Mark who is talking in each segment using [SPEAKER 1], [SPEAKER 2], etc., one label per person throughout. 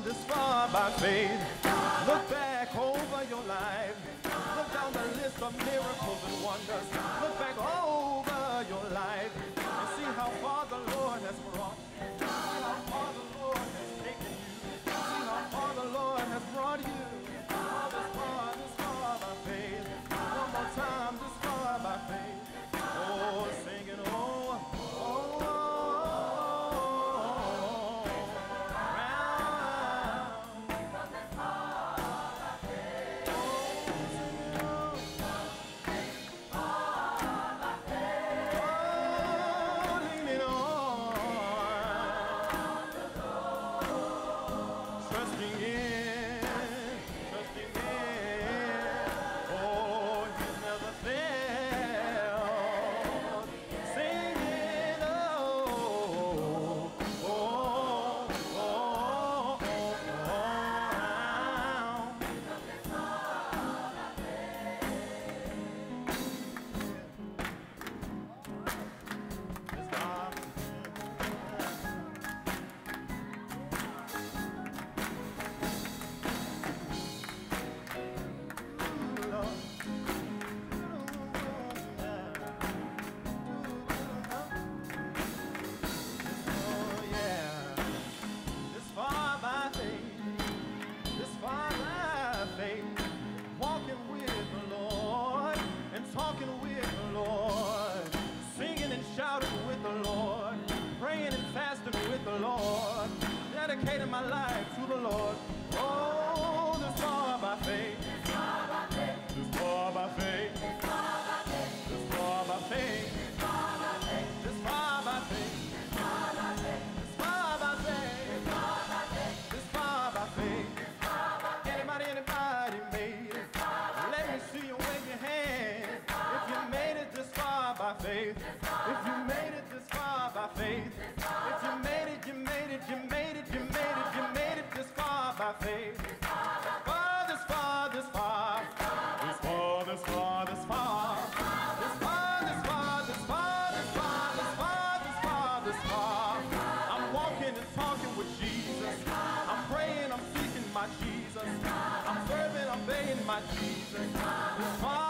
[SPEAKER 1] come this far by faith. Look back over your life. Look down the list of miracles and wonders. Look back. my Jesus. I'm serving, I'm paying, my Jesus.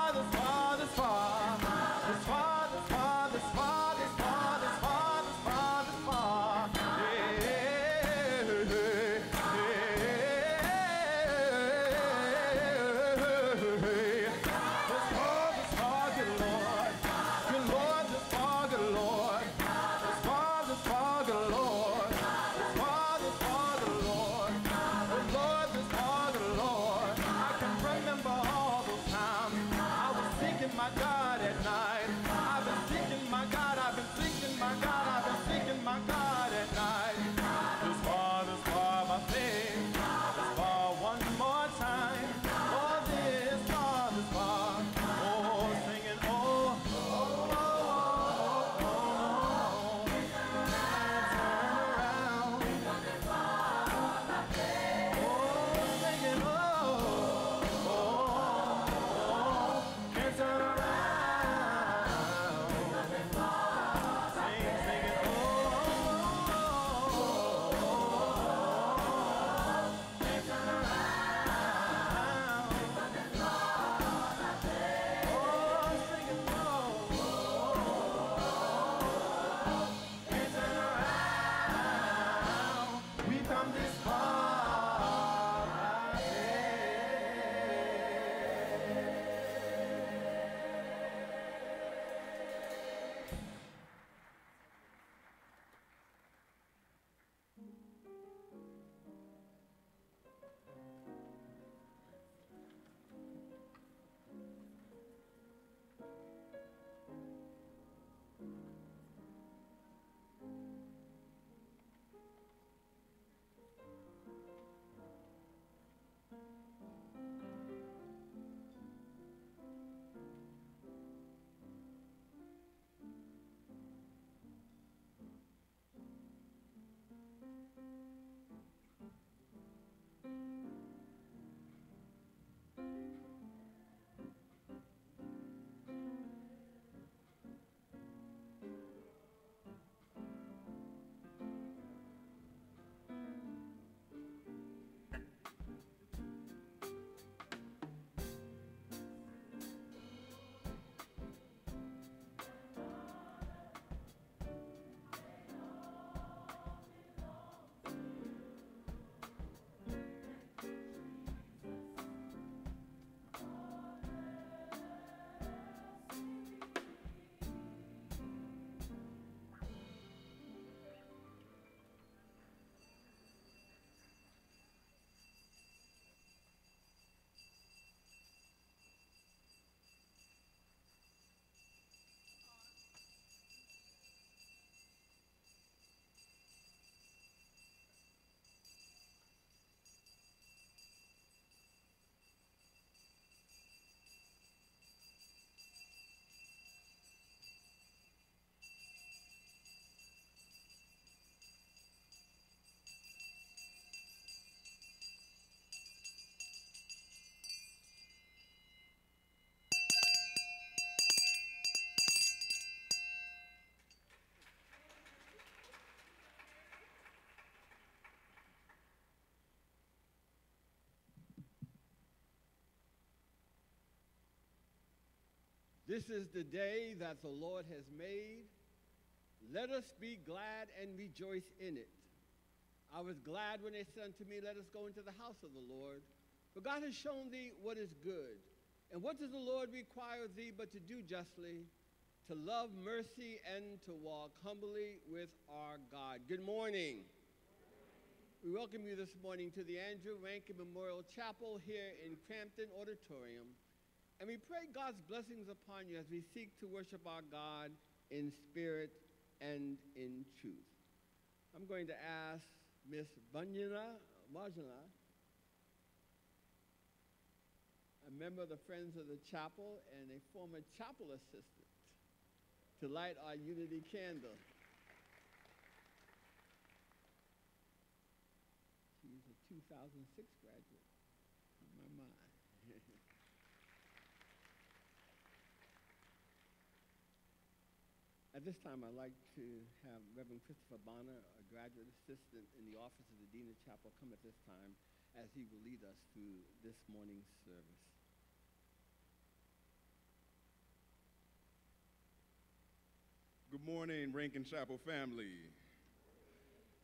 [SPEAKER 1] This
[SPEAKER 2] is the day that the Lord has made. Let us be glad and rejoice in it. I was glad when they said unto me, Let us go into the house of the Lord. For God has shown thee what is good. And what does the Lord require of thee but to do justly, to love mercy, and to walk humbly with our God? Good morning. We welcome you this morning to the Andrew Rankin Memorial Chapel here in Crampton Auditorium. And we pray God's blessings upon you as we seek to worship our God in spirit and in truth. I'm going to ask Miss Vanyana Marjana, a member of the Friends of the Chapel and a former chapel assistant, to light our unity candle. She's a 2006 graduate. My, my. At this time, I'd like to have Reverend Christopher Bonner, a graduate assistant in the Office of the Dean of Chapel, come at this time as he will lead us through this morning's service.
[SPEAKER 3] Good morning, Rankin Chapel family,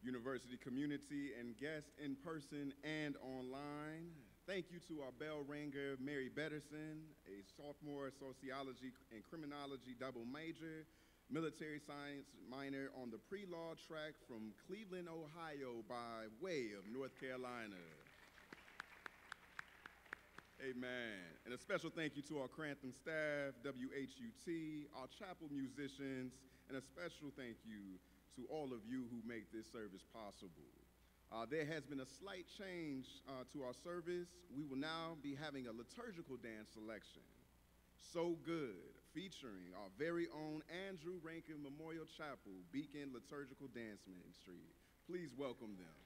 [SPEAKER 3] university community, and guests in person and online. Thank you to our bell ringer, Mary Betterson, a sophomore sociology and criminology double major, military science minor on the pre-law track from Cleveland, Ohio by way of North Carolina. Amen. And a special thank you to our Crampton staff, WHUT, our chapel musicians, and a special thank you to all of you who make this service possible. Uh, there has been a slight change uh, to our service. We will now be having a liturgical dance selection. So Good, featuring our very own Andrew Rankin Memorial Chapel Beacon Liturgical Dance Ministry. Please welcome them.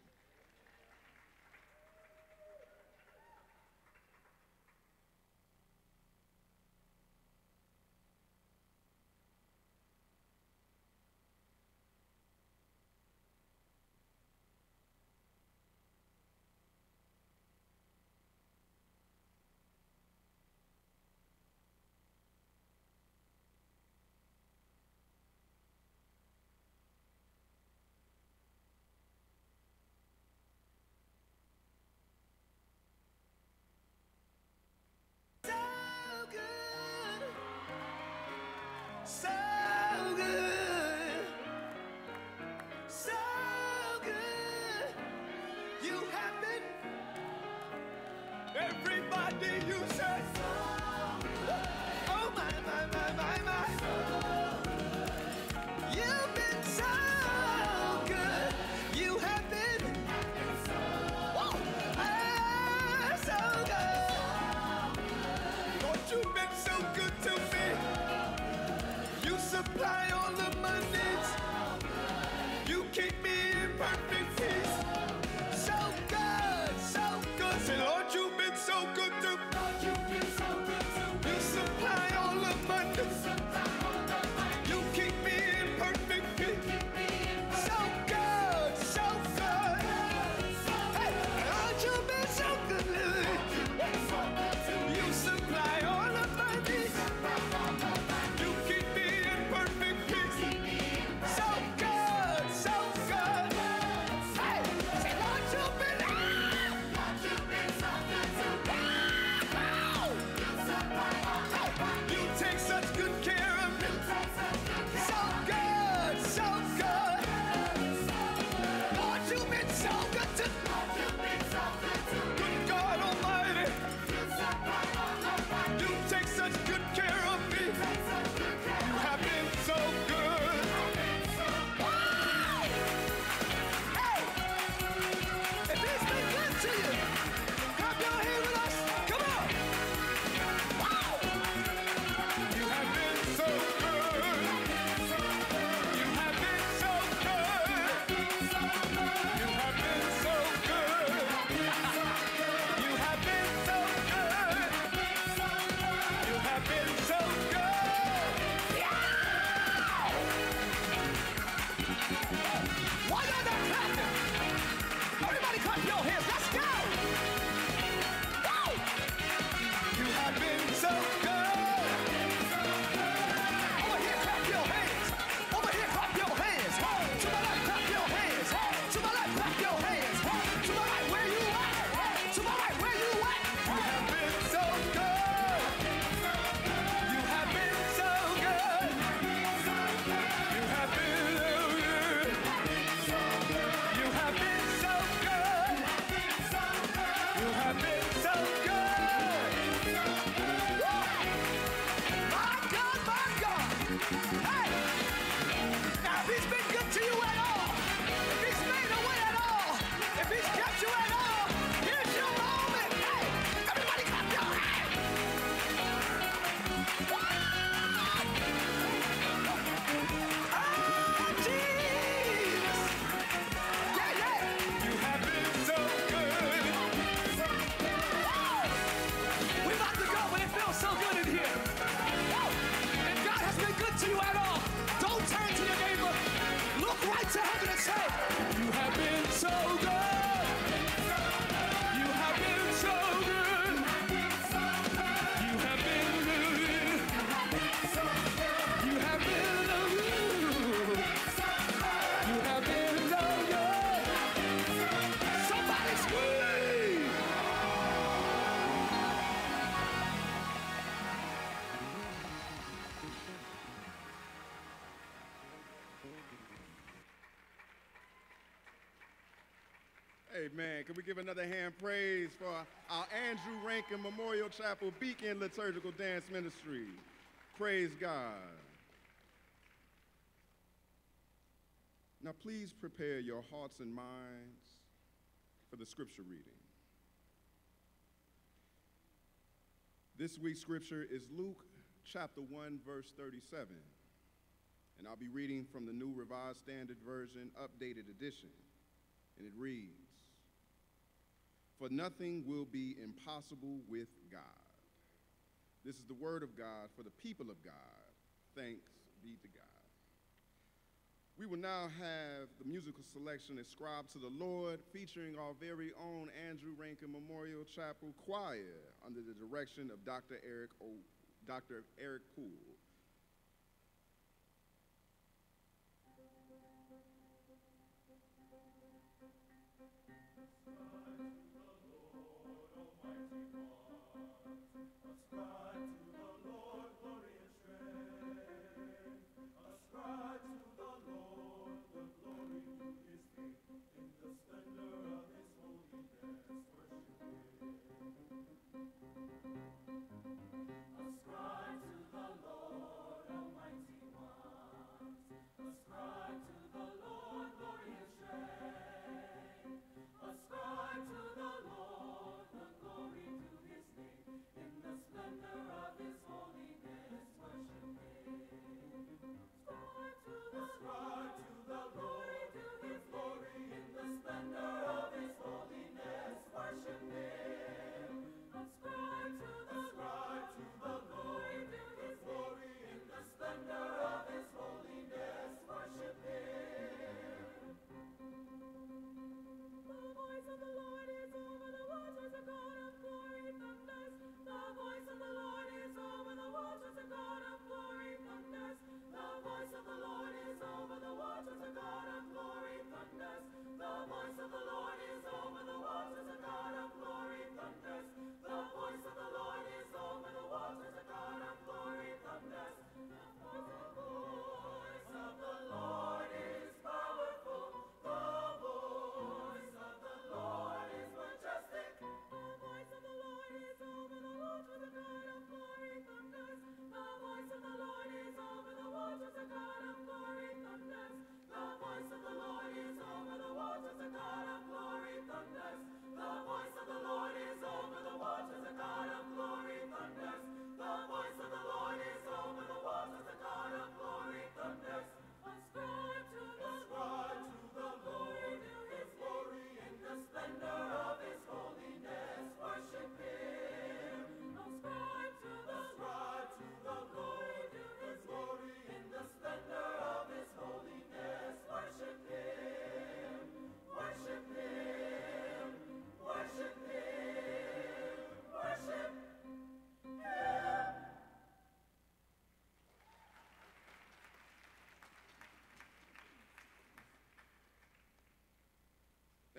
[SPEAKER 3] Memorial Chapel Beacon Liturgical Dance Ministry? Praise God. Now, please prepare your hearts and minds for the scripture reading. This week's scripture is Luke chapter 1, verse 37. And I'll be reading from the New Revised Standard Version, updated edition. And it reads For nothing will be impossible with God. This is the word of God for the people of God. Thanks be to God. We will now have the musical selection ascribed to the Lord, featuring our very own Andrew Rankin Memorial Chapel Choir under the direction of Dr. Eric, o- Dr. Eric Poole.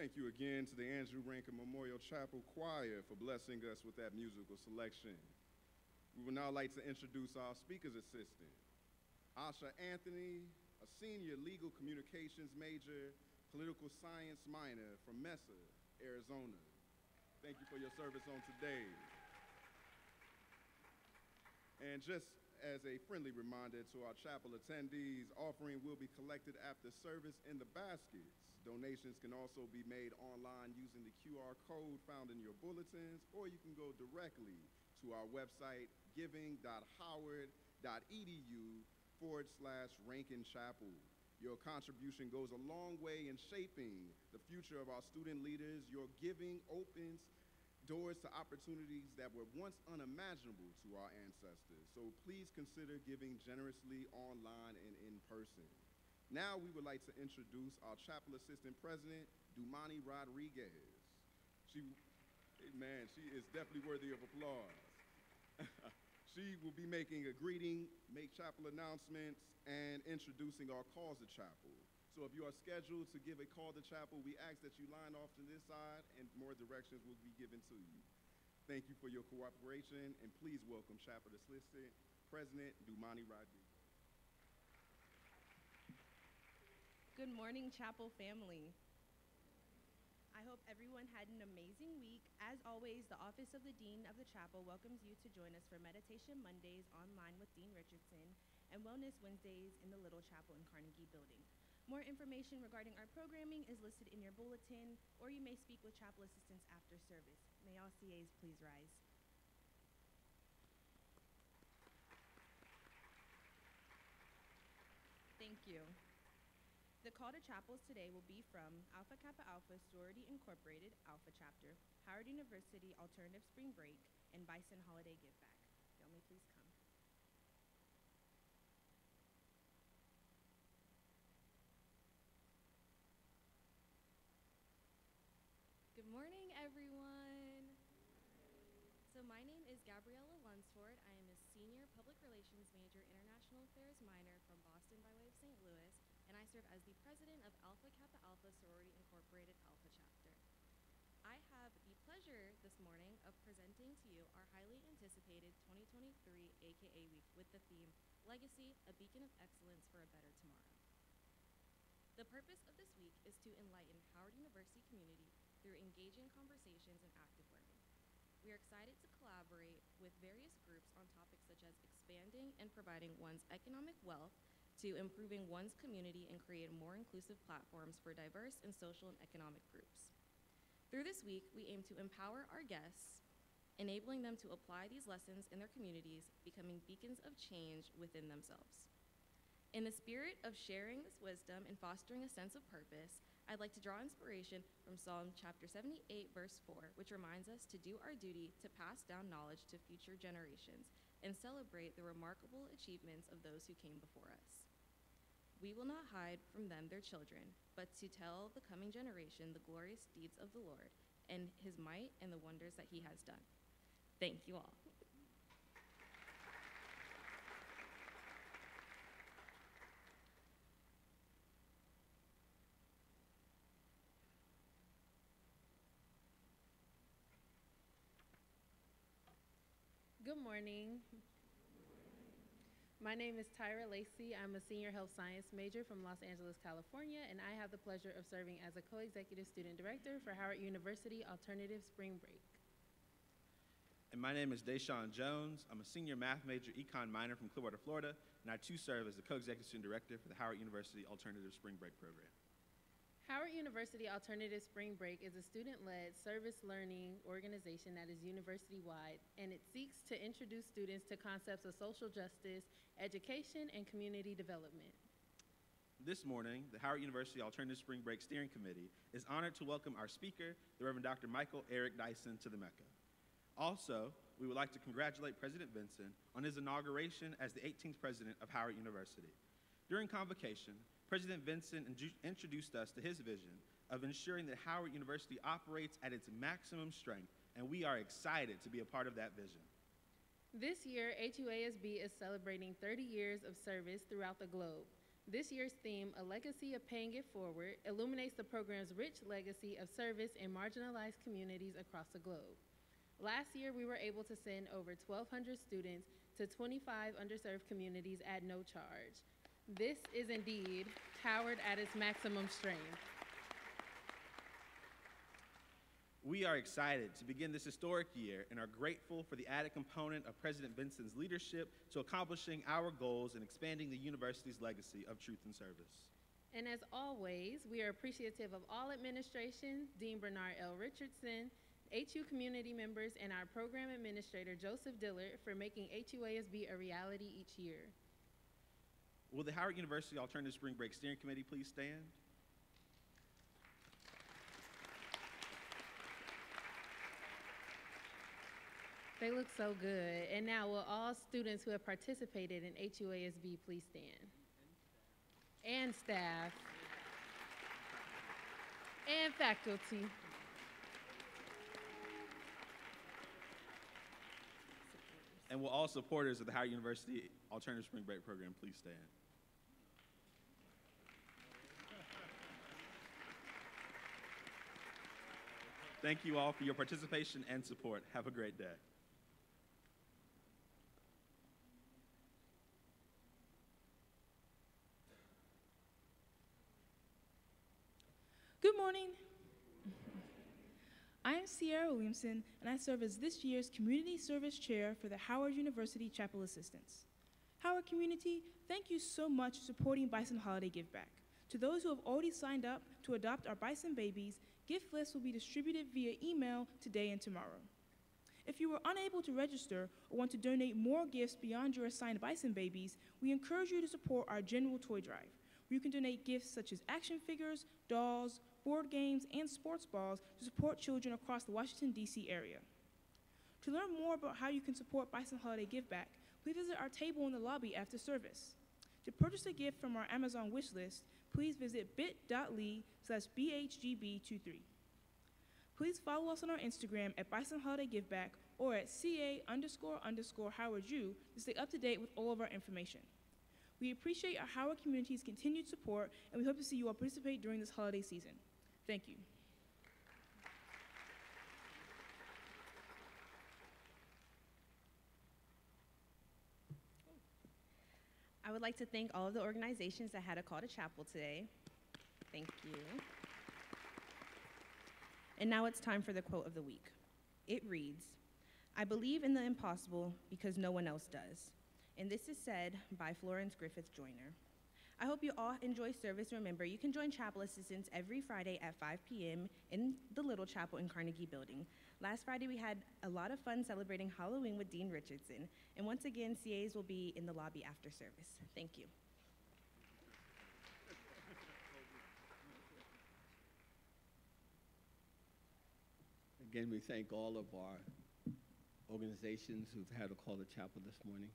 [SPEAKER 3] Thank you again to the Andrew Rankin Memorial Chapel Choir for blessing us with that musical selection. We would now like to introduce our speaker's assistant, Asha Anthony, a senior legal communications major, political science minor from Mesa, Arizona. Thank you for your service on today. And just as a friendly reminder to our chapel attendees, offering will be collected after service in the baskets. Donations can also be made online using the QR code found in your bulletins, or you can go directly to our website, giving.howard.edu forward slash Rankin Chapel. Your contribution goes a long way in shaping the future of our student leaders. Your giving opens doors to opportunities that were once unimaginable to our ancestors. So please consider giving generously online and in person. Now we would like to introduce our chapel assistant president, Dumani Rodriguez. She, man, she is definitely worthy of applause. she will be making a greeting, make chapel announcements, and introducing our calls to chapel. So if you are scheduled to give a call to chapel, we ask that you line off to this side and more directions will be given to you. Thank you for your cooperation and please welcome Chapel Assistant President Dumani Rodriguez.
[SPEAKER 4] Good morning, Chapel family. I hope everyone had an amazing week. As always, the Office of the Dean of the Chapel welcomes you to join us for Meditation Mondays online with Dean Richardson and Wellness Wednesdays in the Little Chapel in Carnegie Building. More information regarding our programming is listed in your bulletin, or you may speak with chapel assistants after service. May all CAs please rise. Thank you. The call to chapels today will be from Alpha Kappa Alpha Sorority Incorporated, Alpha Chapter, Howard University Alternative Spring Break, and Bison Holiday Give Back. Y'all may please come.
[SPEAKER 5] Good morning, everyone. So my name is Gabriella Lunsford. I am a senior public relations major, international affairs minor from Boston by way of St. Louis, and I serve as the president of Alpha Kappa Alpha Sorority Incorporated Alpha Chapter. I have the pleasure this morning of presenting to you our highly anticipated 2023 AKA Week with the theme Legacy, a Beacon of Excellence for a Better Tomorrow. The purpose of this week is to enlighten Howard University community through engaging conversations and active learning. We are excited to collaborate with various groups on topics such as expanding and providing one's economic wealth to improving one's community and create more inclusive platforms for diverse and social and economic groups. Through this week, we aim to empower our guests, enabling them to apply these lessons in their communities, becoming beacons of change within themselves. In the spirit of sharing this wisdom and fostering a sense of purpose, I'd like to draw inspiration from Psalm chapter 78, verse 4, which reminds us to do our duty to pass down knowledge to future generations and celebrate the remarkable achievements of those who came before us. We will not hide from them their children, but to tell the coming generation the glorious deeds of the Lord and his might and the wonders that he has done. Thank you all.
[SPEAKER 6] Good morning. My name is Tyra Lacey. I'm a senior health science major from Los Angeles, California, and I have the pleasure of serving as a co-executive student director for Howard University Alternative Spring Break.
[SPEAKER 7] And my name is Deshaun Jones. I'm a senior math major, econ minor from Clearwater, Florida, and I too serve as the co-executive student director for the Howard University Alternative Spring Break program.
[SPEAKER 6] Howard University Alternative Spring Break is a student-led service learning organization that is university-wide, and it seeks to introduce students to concepts of social justice, education, and community development.
[SPEAKER 7] This morning, the Howard University Alternative Spring Break Steering Committee is honored to welcome our speaker, the Reverend Dr. Michael Eric Dyson, to the Mecca. Also, we would like to congratulate President Vinson on his inauguration as the 18th president of Howard University. During convocation, President Vinson introduced us to his vision of ensuring that Howard University operates at its maximum strength, and we are excited to be a part of that vision.
[SPEAKER 6] This year, HUASB is celebrating 30 years of service throughout the globe. This year's theme, A Legacy of Paying It Forward, illuminates the program's rich legacy of service in marginalized communities across the globe. Last year, we were able to send over 1,200 students to 25 underserved communities at no charge. This is indeed Howard at its maximum strength.
[SPEAKER 7] We are excited to begin this historic year and are grateful for the added component of President Vinson's leadership to accomplishing our goals and expanding the university's legacy of truth and service.
[SPEAKER 6] And as always, we are appreciative of all administration, Dean Bernard L. Richardson, HU community members, and our program administrator, Joseph Dillard, for making HUASB a reality each year.
[SPEAKER 7] Will the Howard University Alternative Spring Break Steering Committee please stand?
[SPEAKER 6] They look so good. And now, will all students who have participated in HUASB please stand? And staff. And faculty.
[SPEAKER 7] And will all supporters of the Howard University Alternative Spring Break Program please stand? Thank you all for your participation and support. Have a great day.
[SPEAKER 8] Good morning. I am Sierra Williamson, and I serve as this year's Community Service Chair for the Howard University Chapel Assistants. Howard community, thank you so much for supporting Bison Holiday Give Back. To those who have already signed up to adopt our Bison babies, gift lists will be distributed via email today and tomorrow. If you were unable to register or want to donate more gifts beyond your assigned Bison babies, we encourage you to support our general toy drive, where you can donate gifts such as action figures, dolls, board games, and sports balls to support children across the Washington, D.C. area. To learn more about how you can support Bison Holiday Give Back, please visit our table in the lobby after service. To purchase a gift from our Amazon wish list, please visit bit.ly slash bhgb23. Please follow us on our Instagram at Bison Holiday Giveback or at ca underscore underscore Howard U to stay up to date with all of our information. We appreciate our Howard community's continued support, and we hope to see you all participate during this holiday season. Thank you.
[SPEAKER 4] I would like to thank all of the organizations that had a call to chapel today. Thank you. And now it's time for the quote of the week. It reads I believe in the impossible because no one else does. And this is said by Florence Griffith Joyner. I hope you all enjoy service. Remember, you can join chapel assistants every Friday at 5 p.m. in the Little Chapel in Carnegie Building. Last Friday, we had a lot of fun celebrating Halloween with Dean Richardson. And once again, CAs will be in the lobby after service. Thank you.
[SPEAKER 2] Again, we thank all of our organizations who've had a call to chapel this morning.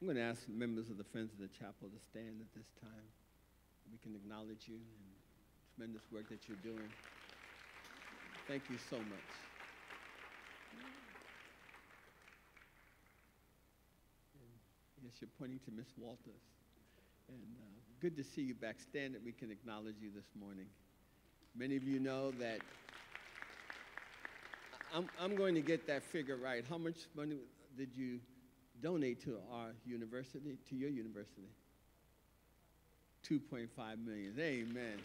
[SPEAKER 2] I'm going to ask members of the Friends of the Chapel to stand at this time. We can acknowledge you and tremendous work that you're doing. Thank you so much. And you're pointing to Miss Walters. And uh, good to see you back. Stand that we can acknowledge you this morning. Many of you know that I'm, I'm going to get that figure right. How much money did you donate to our university, to your university? 2.5 million. Amen.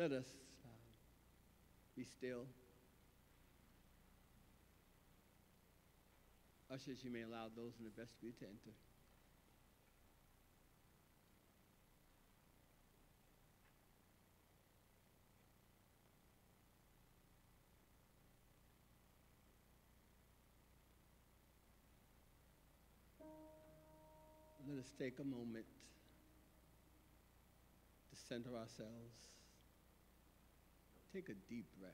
[SPEAKER 2] Let us uh, be still. Ushers, you may allow those in the vestibule to enter. Let us take a moment to center ourselves. Take a deep breath.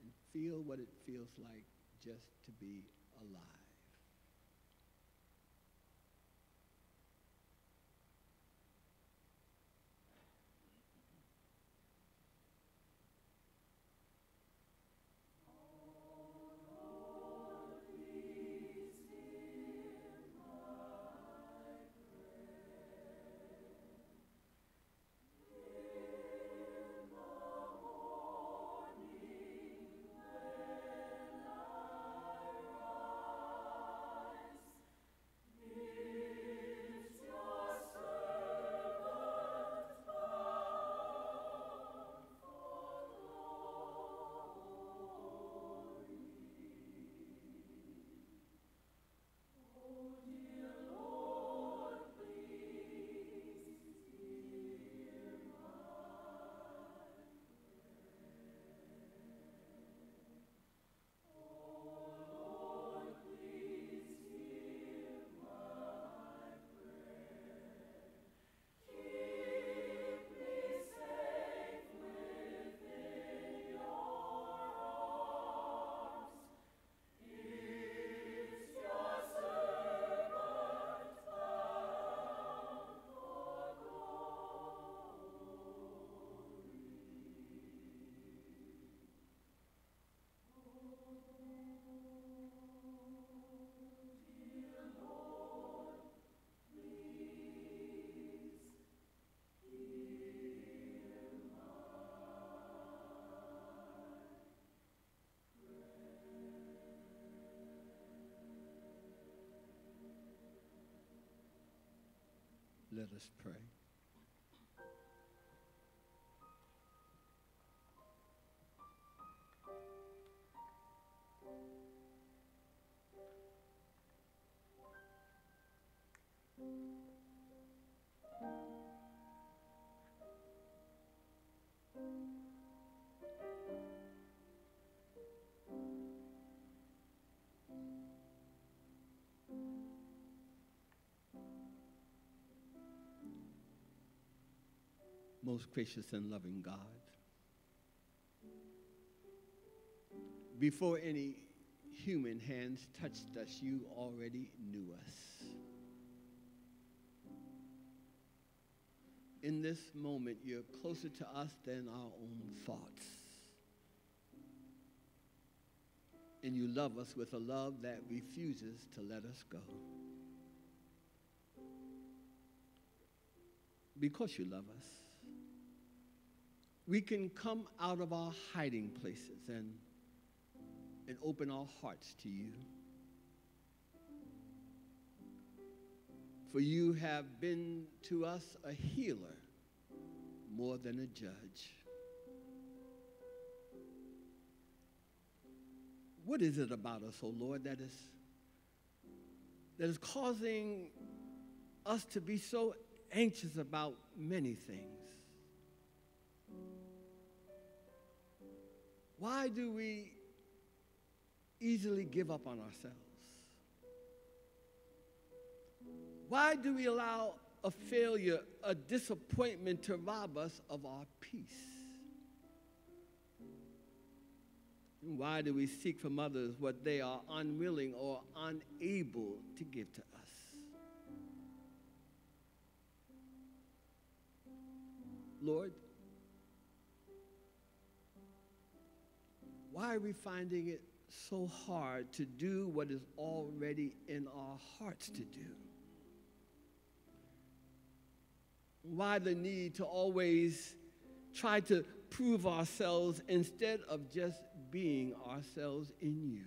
[SPEAKER 2] And feel what it feels like just to be alive. Let us pray. Most gracious and loving God, before any human hands touched us, you already knew us. In this moment, you're closer to us than our own thoughts. And you love us with a love that refuses to let us go. Because you love us, we can come out of our hiding places and, and open our hearts to you. For you have been to us a healer more than a judge. What is it about us, O oh Lord, that is, that is causing us to be so anxious about many things? Why do we easily give up on ourselves? Why do we allow a failure, a disappointment to rob us of our peace? And why do we seek from others what they are unwilling or unable to give to us? Lord, why are we finding it so hard to do what is already in our hearts to do? Why the need to always try to prove ourselves instead of just being ourselves in you?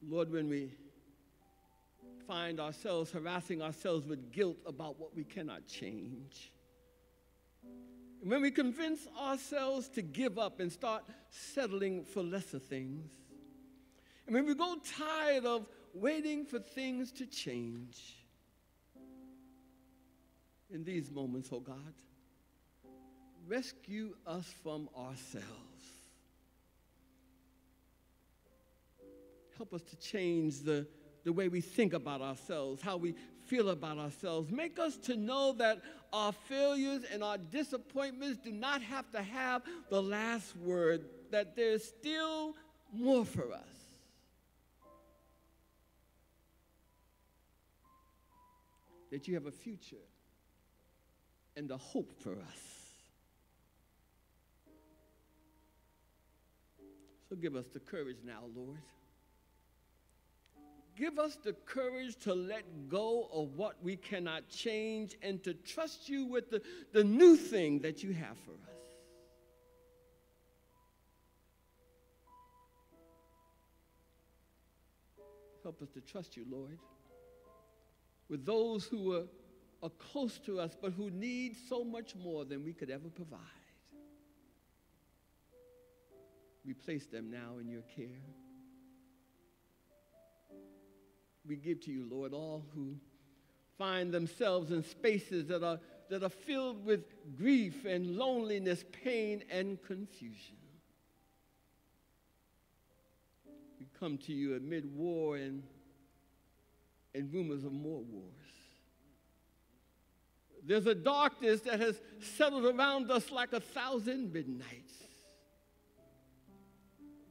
[SPEAKER 2] Lord, when we find ourselves harassing ourselves with guilt about what we cannot change, when we convince ourselves to give up and start settling for lesser things, and when we go tired of waiting for things to change, in these moments, oh God, rescue us from ourselves. Help us to change the, the way we think about ourselves, how we feel about ourselves. Make us to know that our failures and our disappointments do not have to have the last word, that there's still more for us. That you have a future and a hope for us. So give us the courage now, Lord. Give us the courage to let go of what we cannot change and to trust you with the, the new thing that you have for us. Help us to trust you, Lord, with those who are, are close to us but who need so much more than we could ever provide. We place them now in your care we give to you, Lord, all who find themselves in spaces that are, that are filled with grief and loneliness, pain and confusion. We come to you amid war and, and rumors of more wars. There's a darkness that has settled around us like a thousand midnights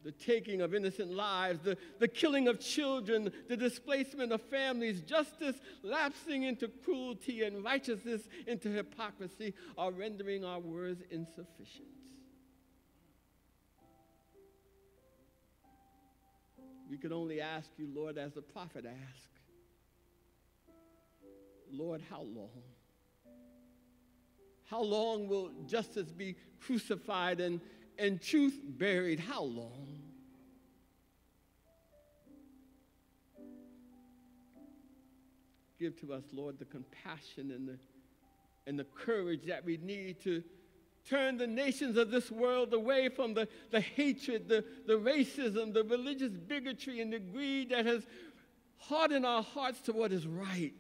[SPEAKER 2] the taking of innocent lives, the, the killing of children, the displacement of families, justice lapsing into cruelty, and righteousness into hypocrisy are rendering our words insufficient. We can only ask you, Lord, as the prophet asked, Lord, how long? How long will justice be crucified and and truth buried how long?
[SPEAKER 9] Give to us, Lord, the compassion and the, and the courage that we need to turn the nations of this world away from the, the hatred, the, the racism, the religious bigotry, and the greed that has hardened our hearts to what is right,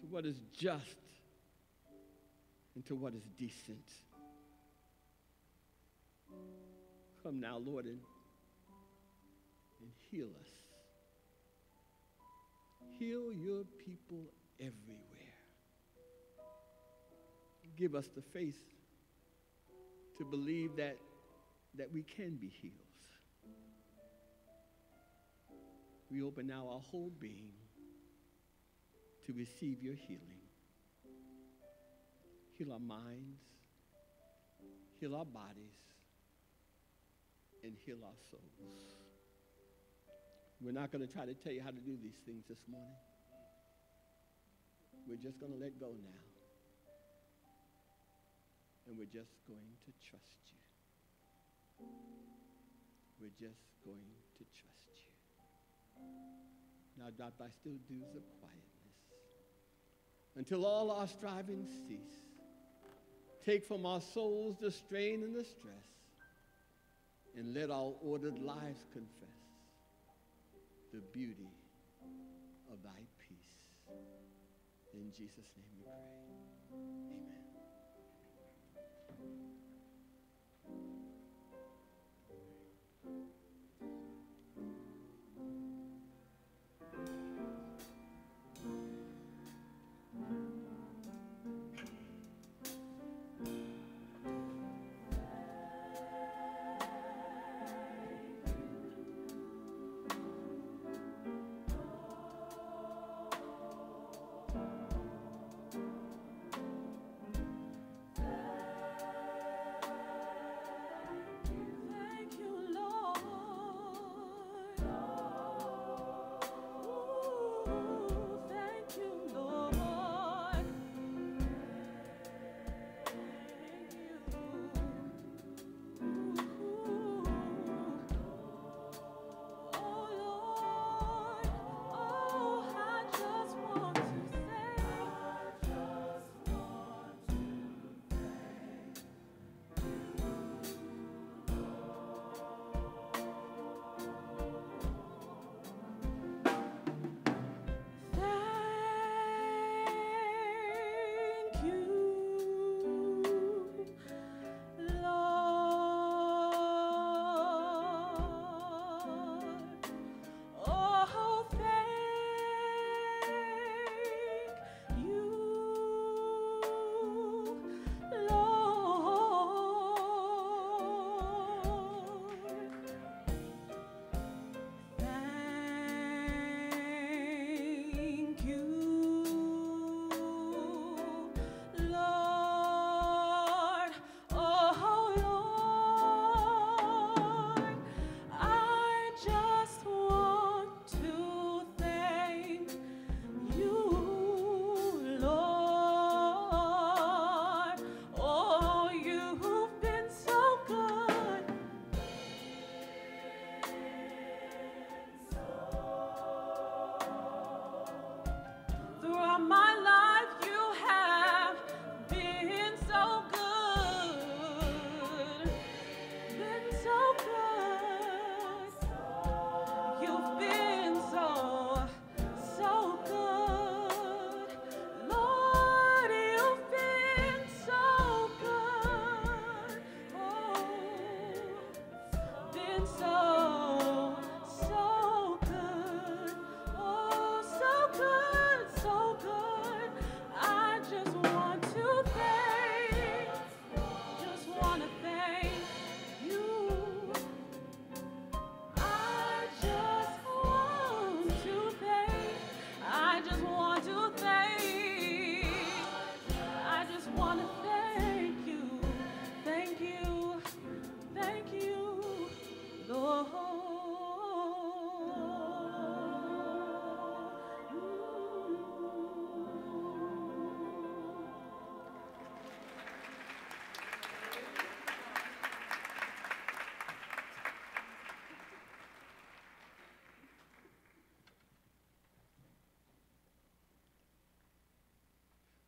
[SPEAKER 9] to what is just, and to what is decent. Come now, Lord, and, and heal us. Heal your people everywhere. Give us the faith to believe that, that we can be healed. We open now our whole being to receive your healing. Heal our minds, heal our bodies, and heal our souls. We're not going to try to tell you how to do these things this morning. We're just going to let go now. And we're just going to trust you. We're just going to trust you. Now, not by still dews of quietness, until all our striving cease. Take from our souls the strain and the stress, and let our ordered lives confess the beauty of thy peace. In Jesus' name we pray. Amen.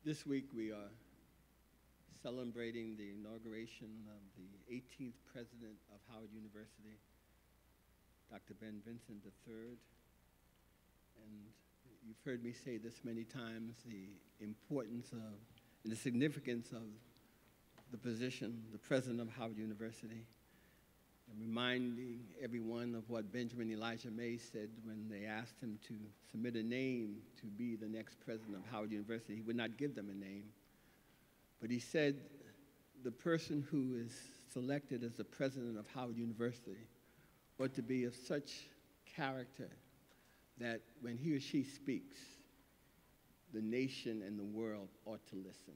[SPEAKER 2] This week we are celebrating the inauguration of the 18th president of Howard University, Dr. Ben Vinson III. And you've heard me say this many times, the importance of and the significance of the position, the president of Howard University, and reminding everyone of what Benjamin Elijah May said when they asked him to submit a name to be the next president of Howard University. He would not give them a name, but he said the person who is selected as the president of Howard University ought to be of such character that when he or she speaks, the nation and the world ought to listen.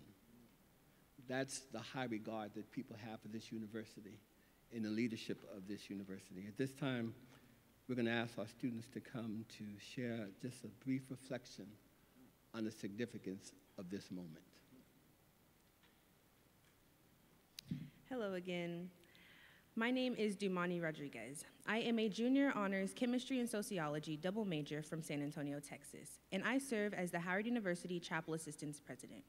[SPEAKER 2] That's the high regard that people have for this university and the leadership of this university. At this time, we're going to ask our students to come to share just a brief reflection on the significance of this moment.
[SPEAKER 4] Hello again. My name is Dumani Rodriguez. I am a junior honors chemistry and sociology double major from San Antonio, Texas, and I serve as the Howard University Chapel Assistance President.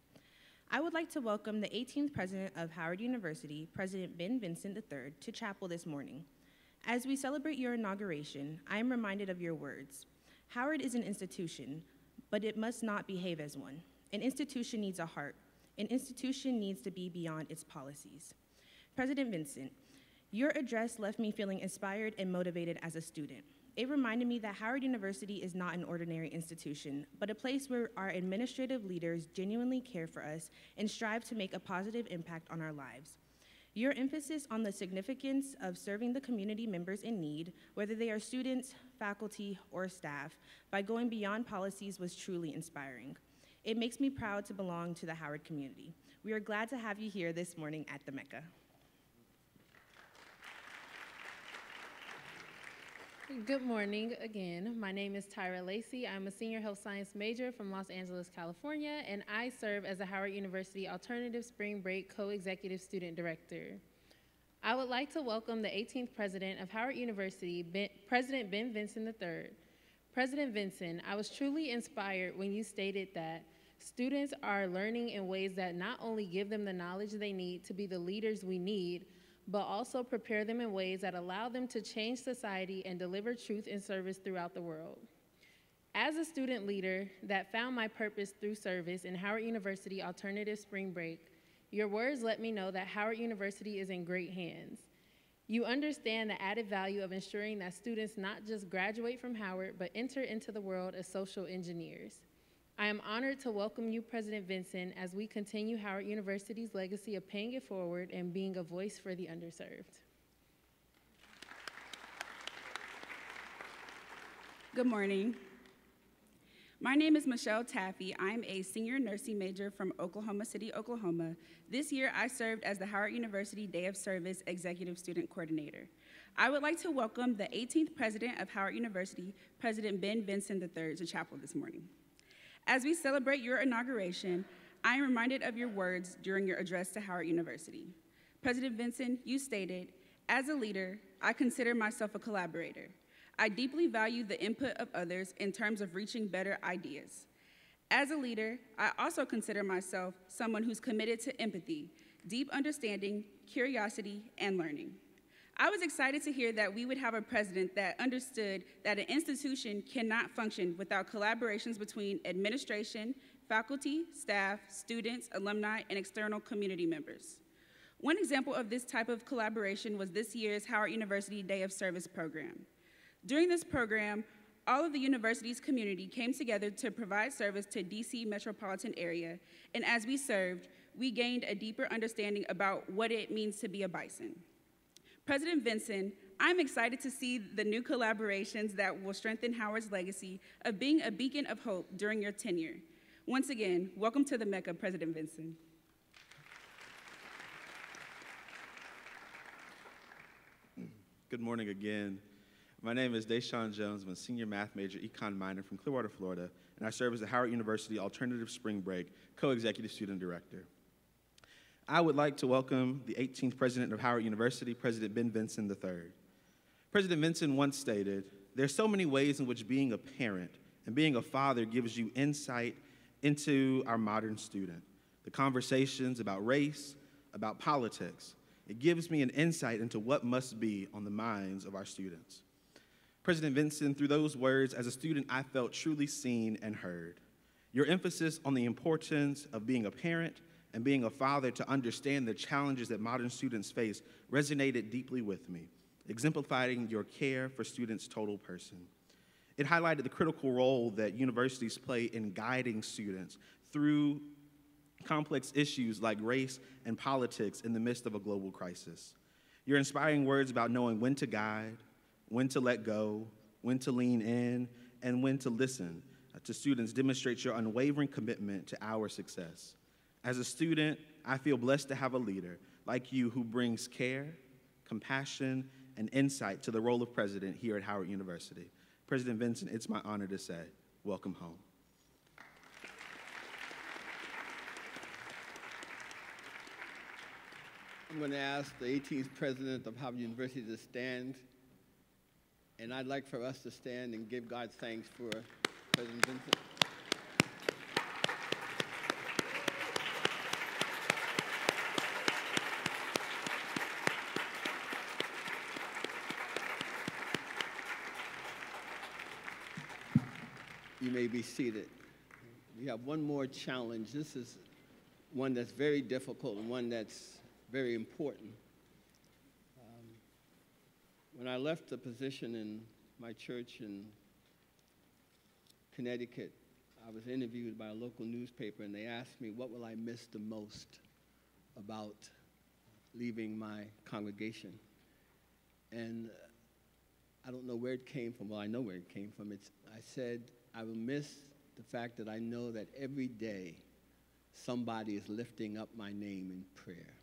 [SPEAKER 4] I would like to welcome the 18th president of Howard University, President Ben Vinson III, to chapel this morning. As we celebrate your inauguration, I am reminded of your words. Howard is an institution, but it must not behave as one. An institution needs a heart. An institution needs to be beyond its policies. President Vinson, your address left me feeling inspired and motivated as a student. It reminded me that Howard University is not an ordinary institution, but a place where our administrative leaders genuinely care for us and strive to make a positive impact on our lives. Your emphasis on the significance of serving the community members in need, whether they are students, faculty, or staff, by going beyond policies was truly inspiring. It makes me proud to belong to the Howard community. We are glad to have you here this morning at the Mecca.
[SPEAKER 6] Good morning again. My name is Tyra Lacey. I'm a senior health science major from Los Angeles, California, and I serve as the Howard University Alternative Spring Break co-executive student director. I would like to welcome the 18th president of Howard University, ben, President Ben Vinson III. President Vinson, I was truly inspired when you stated that students are learning in ways that not only give them the knowledge they need to be the leaders we need, but also prepare them in ways that allow them to change society and deliver truth and service throughout the world. As a student leader that found my purpose through service in Howard University Alternative Spring Break, your words let me know that Howard University is in great hands. You understand the added value of ensuring that students not just graduate from Howard, but enter into the world as social engineers. I am honored to welcome you, President Vinson, as we continue Howard University's legacy of paying it forward and being a voice for the underserved.
[SPEAKER 10] Good morning. My name is Michelle Taffy. I'm a senior nursing major from Oklahoma City, Oklahoma. This year, I served as the Howard University Day of Service Executive Student Coordinator. I would like to welcome the 18th president of Howard University, President Ben Vinson III, to chapel this morning. As we celebrate your inauguration, I am reminded of your words during your address to Howard University. President Vinson, you stated, as a leader, I consider myself a collaborator. I deeply value the input of others in terms of reaching better ideas. As a leader, I also consider myself someone who's committed to empathy, deep understanding, curiosity, and learning. I was excited to hear that we would have a president that understood that an institution cannot function without collaborations between administration, faculty, staff, students, alumni, and external community members. One example of this type of collaboration was this year's Howard University Day of Service program. During this program, all of the university's community came together to provide service to DC metropolitan area, and as we served, we gained a deeper understanding about what it means to be a bison. President Vinson, I'm excited to see the new collaborations that will strengthen Howard's legacy of being a beacon of hope during your tenure. Once again, welcome to the Mecca, President Vinson.
[SPEAKER 7] Good morning again. My name is Deshaun Jones. I'm a senior math major, econ minor from Clearwater, Florida, and I serve as the Howard University Alternative Spring Break co-executive student director. I would like to welcome the 18th president of Howard University, President Ben Vinson III. President Vinson once stated, there's so many ways in which being a parent and being a father gives you insight into our modern student. the conversations about race, about politics. It gives me an insight into what must be on the minds of our students. President Vinson, through those words, as a student, I felt truly seen and heard. Your emphasis on the importance of being a parent and being a father to understand the challenges that modern students face resonated deeply with me, exemplifying your care for students' total person. It highlighted the critical role that universities play in guiding students through complex issues like race and politics in the midst of a global crisis. Your inspiring words about knowing when to guide, when to let go, when to lean in, and when to listen to students demonstrates your unwavering commitment to our success. As a student, I feel blessed to have a leader like you who brings care, compassion, and insight to the role of president here at Howard University. President Vinson, it's my honor to say, welcome home.
[SPEAKER 2] I'm going to ask the 18th president of Howard University to stand. And I'd like for us to stand and give God thanks for President Vinson. You may be seated. We have one more challenge. This is one that's very difficult and one that's very important. Um, when I left the position in my church in Connecticut, I was interviewed by a local newspaper, and they asked me, What will I miss the most about leaving my congregation? And I don't know where it came from. Well, I know where it came from. It's, I said, I will miss the fact that I know that every day somebody is lifting up my name in prayer.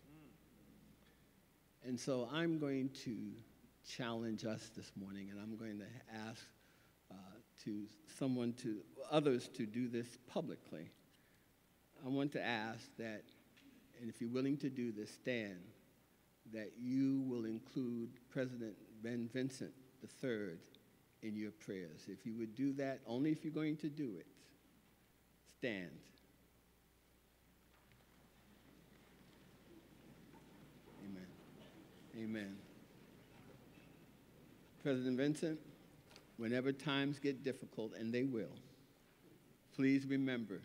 [SPEAKER 2] And so I'm going to challenge us this morning, and I'm going to ask uh, to someone to others to do this publicly. I want to ask that, and if you're willing to do this, stand, that you will include President Ben Vinson III in your prayers. If you would do that, only if you're going to do it, stand. Amen. Amen. President Vinson, whenever times get difficult, and they will, please remember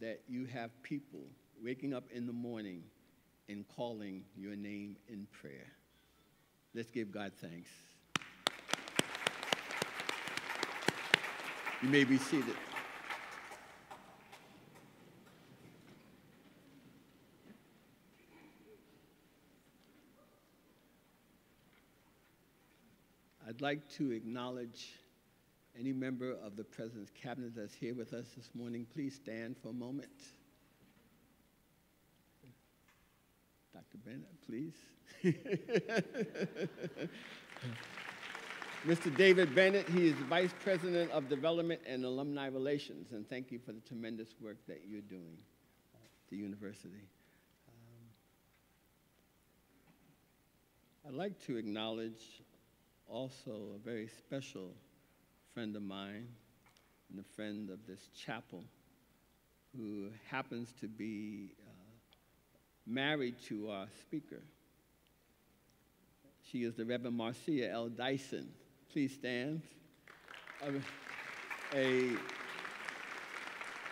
[SPEAKER 2] that you have people waking up in the morning and calling your name in prayer. Let's give God thanks. You may be seated. I'd like to acknowledge any member of the President's Cabinet that's here with us this morning. Please stand for a moment. Dr. Bennett, please. Mr. David Bennett, he is Vice President of Development and Alumni Relations, and thank you for the tremendous work that you're doing at the university. Um, I'd like to acknowledge also a very special friend of mine and a friend of this chapel who happens to be uh, married to our speaker. She is the Reverend Marcia L. Dyson. Please stand. A,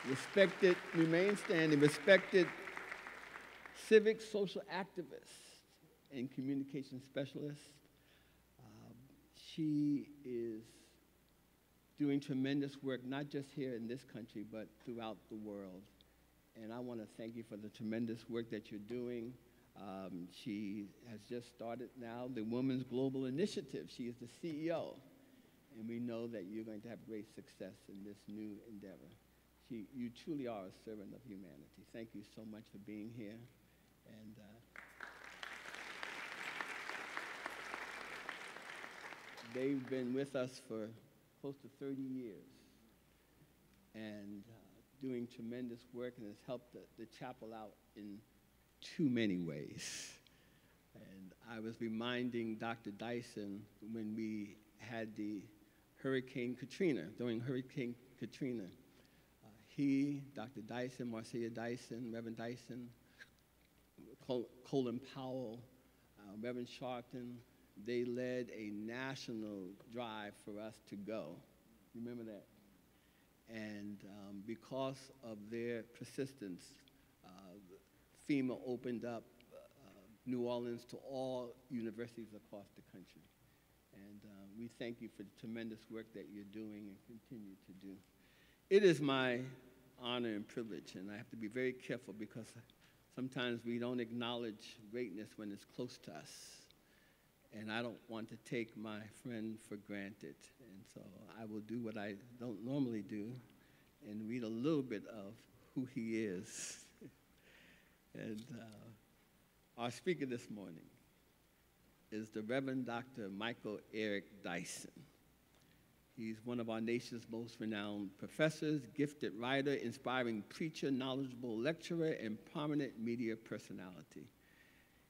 [SPEAKER 2] respected, remain standing, respected civic social activist and communication specialist um, she is doing tremendous work, not just here in this country, but throughout the world. And I want to thank you for the tremendous work that you're doing. Um, she has just started now the Women's Global Initiative. She is the CEO. And we know that you're going to have great success in this new endeavor. She, you truly are a servant of humanity. Thank you so much for being here. And uh, They've been with us for close to 30 years and uh, doing tremendous work and has helped the, the chapel out in too many ways. And I was reminding Dr. Dyson when we had the Hurricane Katrina, during Hurricane Katrina, uh, he, Dr. Dyson, Marcia Dyson, Reverend Dyson, Col- Colin Powell, uh, Reverend Sharpton, they led a national drive for us to go. Remember that? And um, because of their persistence, FEMA opened up uh, New Orleans to all universities across the country. And uh, we thank you for the tremendous work that you're doing and continue to do. It is my honor and privilege, and I have to be very careful because sometimes we don't acknowledge greatness when it's close to us. And I don't want to take my friend for granted. And so I will do what I don't normally do and read a little bit of who he is. And uh, our speaker this morning is the Reverend Dr. Michael Eric Dyson. He's one of our nation's most renowned professors, gifted writer, inspiring preacher, knowledgeable lecturer, and prominent media personality.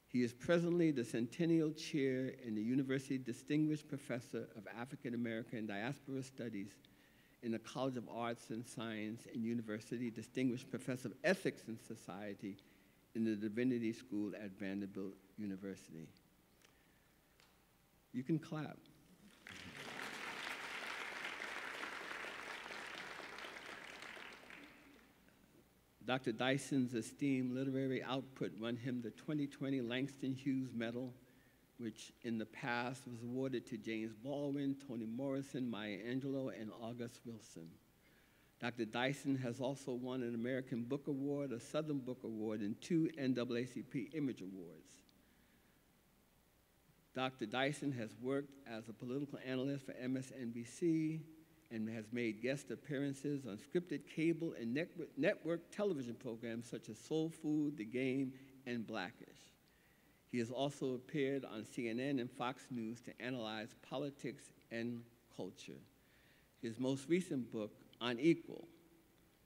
[SPEAKER 2] He is presently the Centennial Chair in the University Distinguished Professor of African American Diaspora Studies in the College of Arts and Science and University Distinguished Professor of Ethics and Society in the Divinity School at Vanderbilt University. You can clap. Dr. Dyson's esteemed literary output won him the 2020 Langston Hughes Medal, which in the past was awarded to James Baldwin, Toni Morrison, Maya Angelou, and August Wilson. Dr. Dyson has also won an American Book Award, a Southern Book Award, and two NAACP Image Awards. Dr. Dyson has worked as a political analyst for MSNBC, and has made guest appearances on scripted cable and network, television programs such as Soul Food, The Game, and Blackish. He has also appeared on CNN and Fox News to analyze politics and culture. His most recent book, Unequal,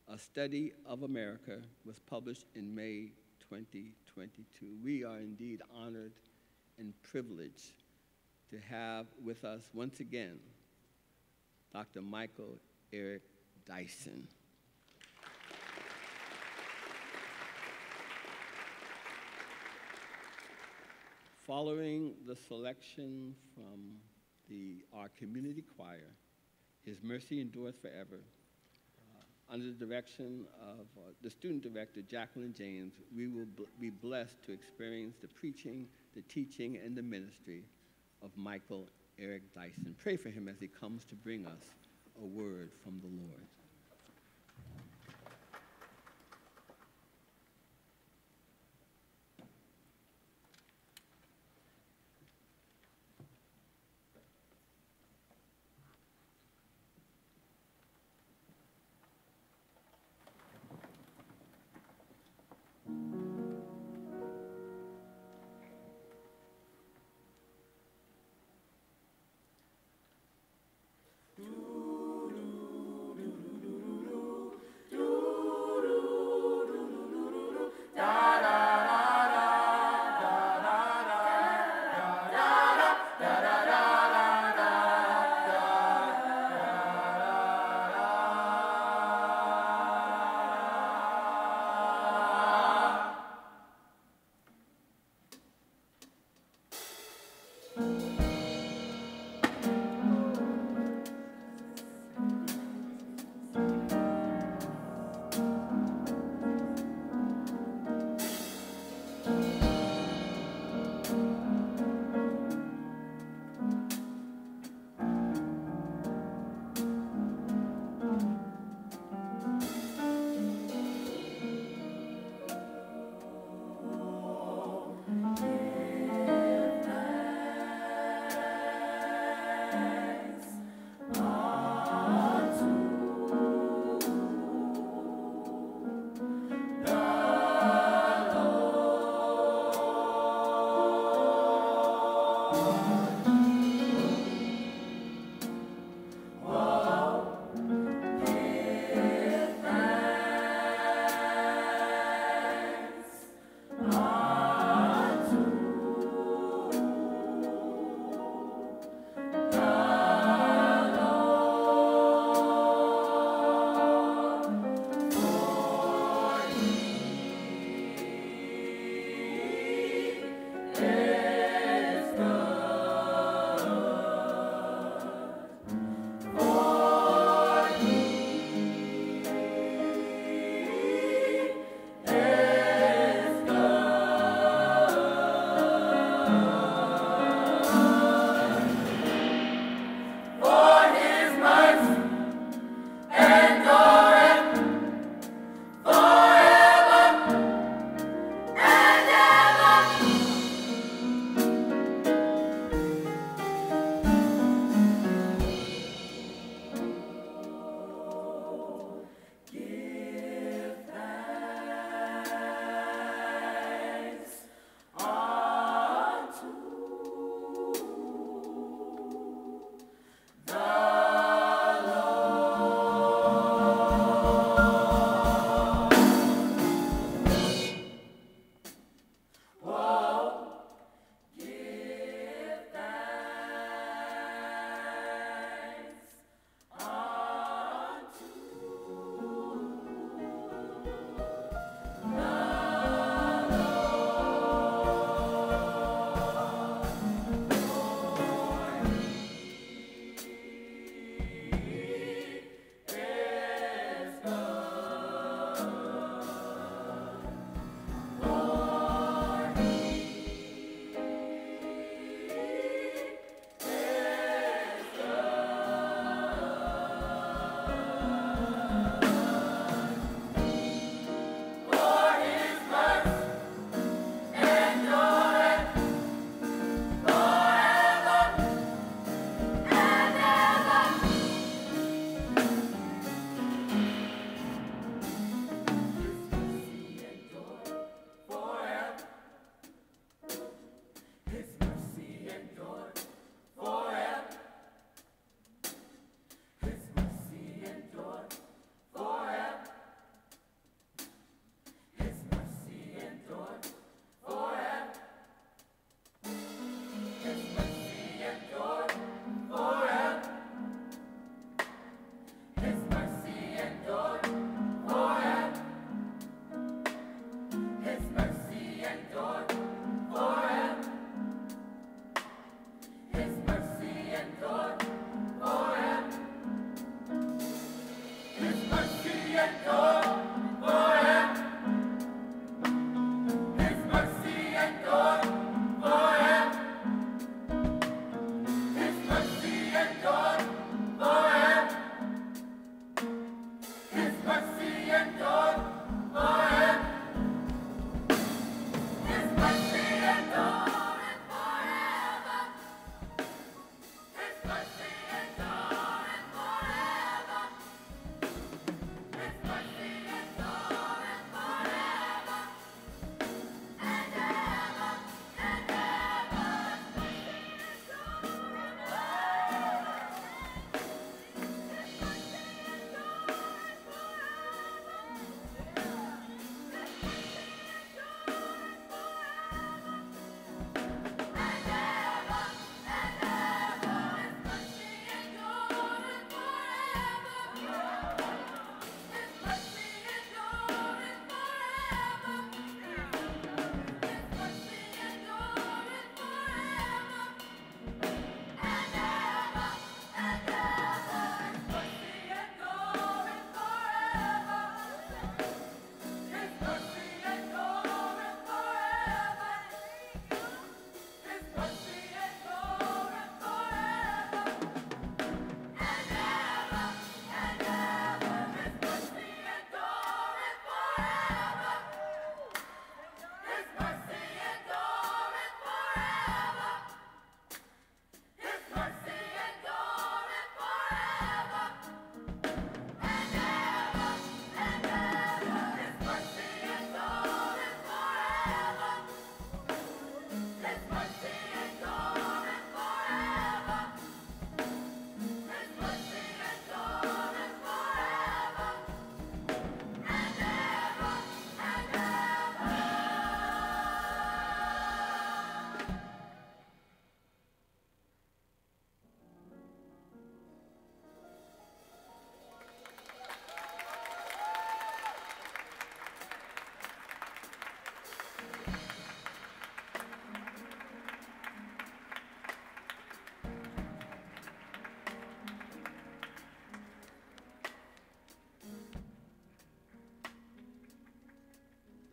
[SPEAKER 2] A Story of America, was published in May 2022. We are indeed honored and privileged to have with us once again Dr. Michael Eric Dyson. Following the selection from the, our community choir, His Mercy Endureth Forever, under the direction of uh, the student director, Jacqueline James, we will be blessed to experience the preaching, the teaching, and the ministry of Michael Eric Dyson. Pray for him as he comes to bring us a word from the Lord.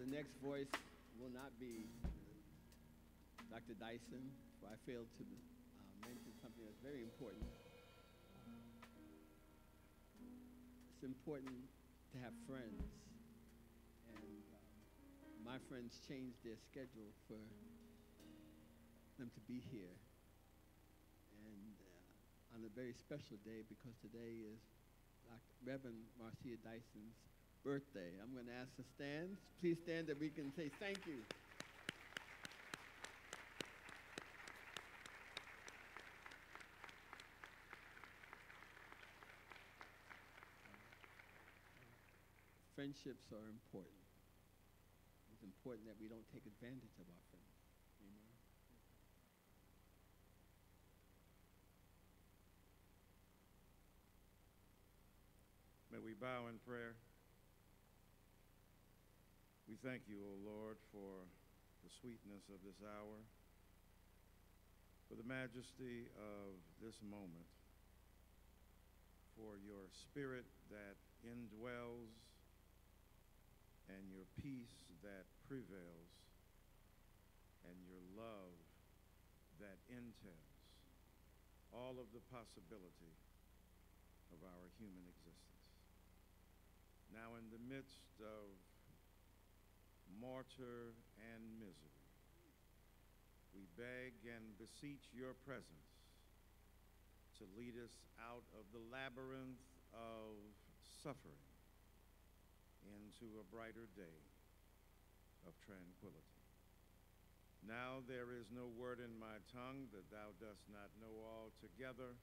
[SPEAKER 2] Next voice will not be Dr. Dyson, for I failed to uh, mention something that's very important. It's important to have friends, and uh, my friends changed their schedule for them to be here. And uh, on a very special day, because today is Dr. Reverend Marcia Dyson's birthday. I'm going to ask to stand. Please stand that we can say thank you. Friendships are important. It's important that we don't take advantage of our friends. Amen.
[SPEAKER 11] May we bow in prayer. We thank you, O Lord, for the sweetness of this hour, for the majesty of this moment, for your spirit that indwells and your peace that prevails and your love that entails all of the possibility of our human existence. Now, in the midst of martyr and misery, we beg and beseech your presence to lead us out of the labyrinth of suffering into a brighter day of tranquility. Now there is no word in my tongue that thou dost not know altogether.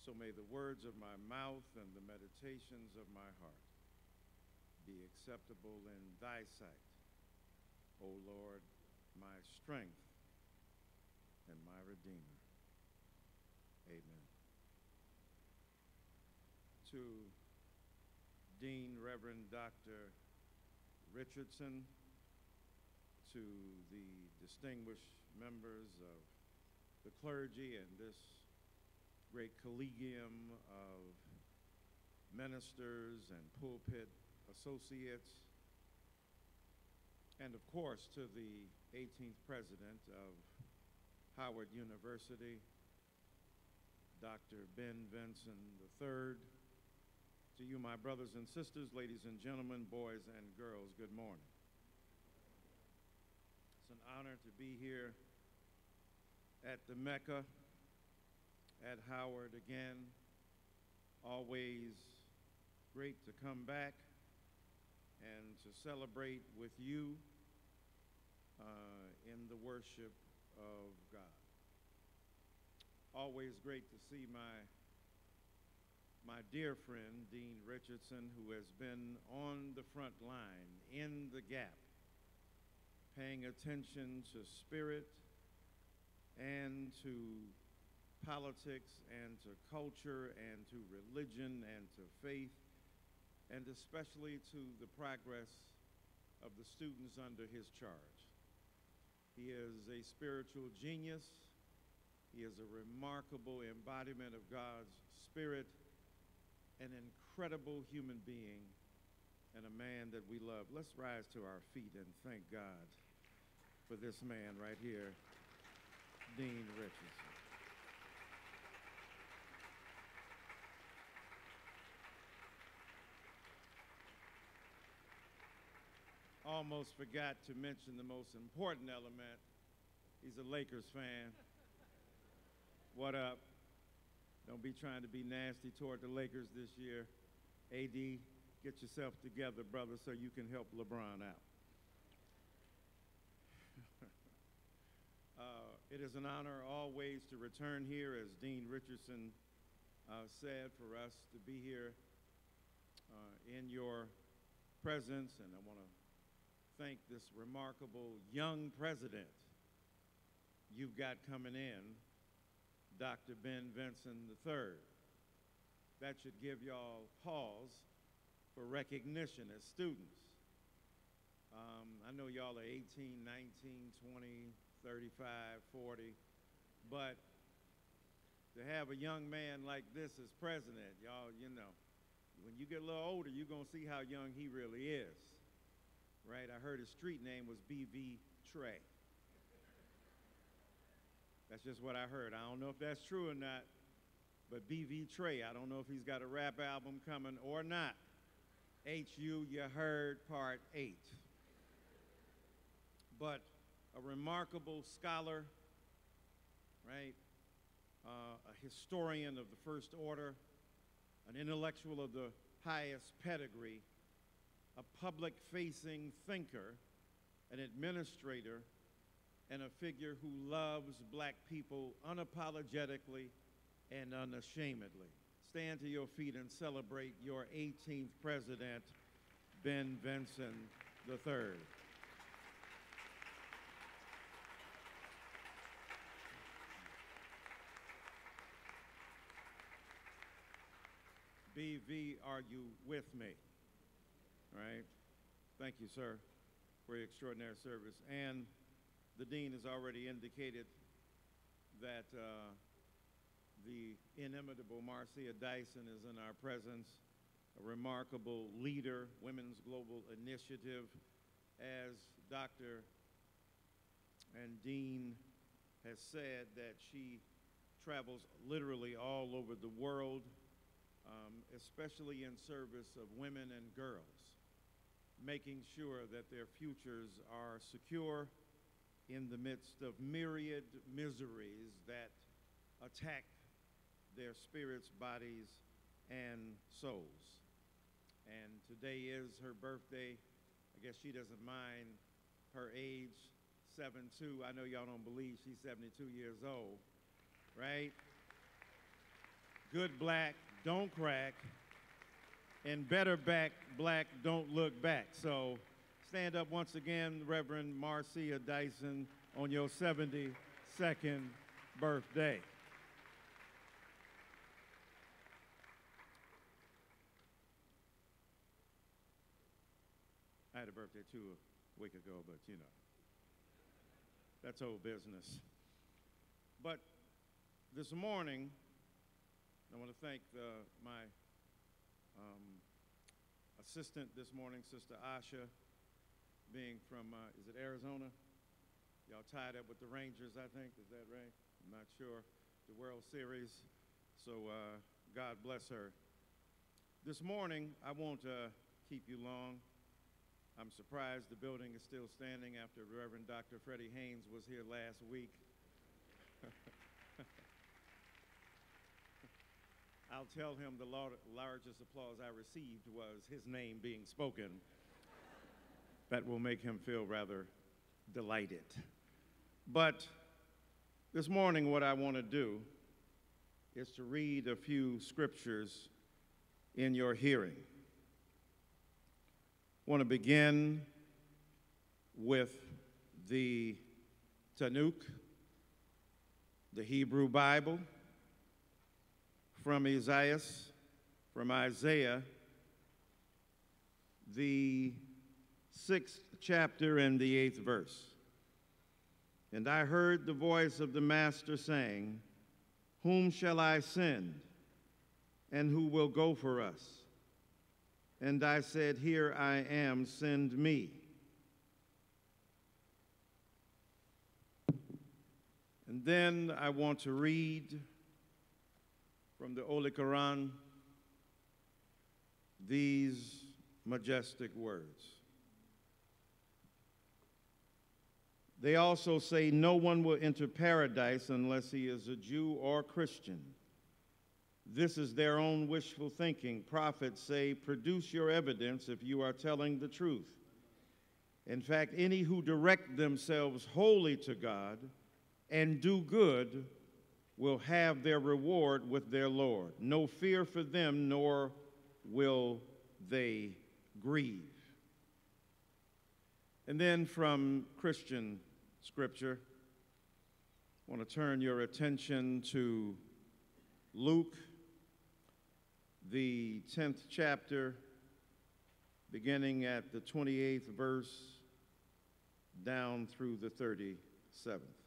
[SPEAKER 11] So may the words of my mouth and the meditations of my heart be acceptable in thy sight, O Lord, my strength and my redeemer. Amen. To Dean Reverend Dr. Richardson, to the distinguished members of the clergy and this great collegium of ministers and pulpit associates, and of course to the 18th president of Howard University, Dr. Ben Vinson III, to you, my brothers and sisters, ladies and gentlemen, boys and girls, good morning. It's an honor to be here at the Mecca, at Howard again. Always great to come back and to celebrate with you uh, in the worship of God. Always great to see my my dear friend Dean Richardson, who has been on the front line in the gap, paying attention to spirit and to politics and to culture and to religion and to faith and especially to the progress of the students under his charge. He is a spiritual genius. He is a remarkable embodiment of God's spirit, an incredible human being, and a man that we love. Let's rise to our feet and thank God for this man right here, Dean Richardson. Almost forgot to mention the most important element. He's a Lakers fan. What up? Don't be trying to be nasty toward the Lakers this year. AD, get yourself together, brother, so you can help LeBron out. uh, it is an honor always to return here, as Dean Richardson uh, said, for us to be here uh, in your presence, and I want to thank this remarkable young president you've got coming in, Dr. Ben Vinson III. That should give y'all pause for recognition as students. Um, I know y'all are 18, 19, 20, 35, 40, but to have a young man like this as president, y'all, you know, when you get a little older, you're going to see how young he really is. Right? I heard his street name was B.V. Trey. That's just what I heard. I don't know if that's true or not, but B.V. Trey, I don't know if he's got a rap album coming or not. H.U., you heard part eight. But a remarkable scholar, right? Uh, a historian of the first order, an intellectual of the highest pedigree, a public facing thinker, an administrator, and a figure who loves black people unapologetically and unashamedly. Stand to your feet and celebrate your 18th president, Ben Vinson III. BV, are you with me? Right. Thank you, sir, for your extraordinary service. And the dean has already indicated that uh, the inimitable Marcia Dyson is in our presence, a remarkable leader, Women's Global Initiative, as Dr. and Dean has said that she travels literally all over the world, um, especially in service of women and girls, making sure that their futures are secure in the midst of myriad miseries that attack their spirits, bodies, and souls. And today is her birthday. I guess she doesn't mind her age, 7'2". I know y'all don't believe she's 72 years old, right? Good black, don't crack, and better back black, don't look back. So stand up once again, Reverend Marcia Dyson, on your 72nd birthday. I had a birthday too a week ago, but you know, that's old business. But this morning, I want to thank uh, my um, assistant this morning, Sister Asha, being from, uh, is it Arizona? Y'all tied up with the Rangers, I think. Is that right? I'm not sure. The World Series. So uh, God bless her. This morning, I won't uh, keep you long. I'm surprised the building is still standing after Reverend Dr. Freddie Haynes was here last week. I'll tell him the largest applause I received was his name being spoken. that will make him feel rather delighted. But this morning, what I want to do is to read a few scriptures in your hearing want to begin with the Tanakh, the Hebrew Bible, from Isaiah, from Isaiah, the sixth chapter and the eighth verse. And I heard the voice of the Master saying, Whom shall I send, and who will go for us? And I said, Here I am, send me. And then I want to read from the Holy Quran these majestic words. They also say, No one will enter paradise unless he is a Jew or Christian. This is their own wishful thinking. Prophets say, Produce your evidence if you are telling the truth. In fact, any who direct themselves wholly to God and do good will have their reward with their Lord. No fear for them, nor will they grieve. And then from Christian scripture, I want to turn your attention to Luke the 10th chapter, beginning at the 28th verse down through the 37th.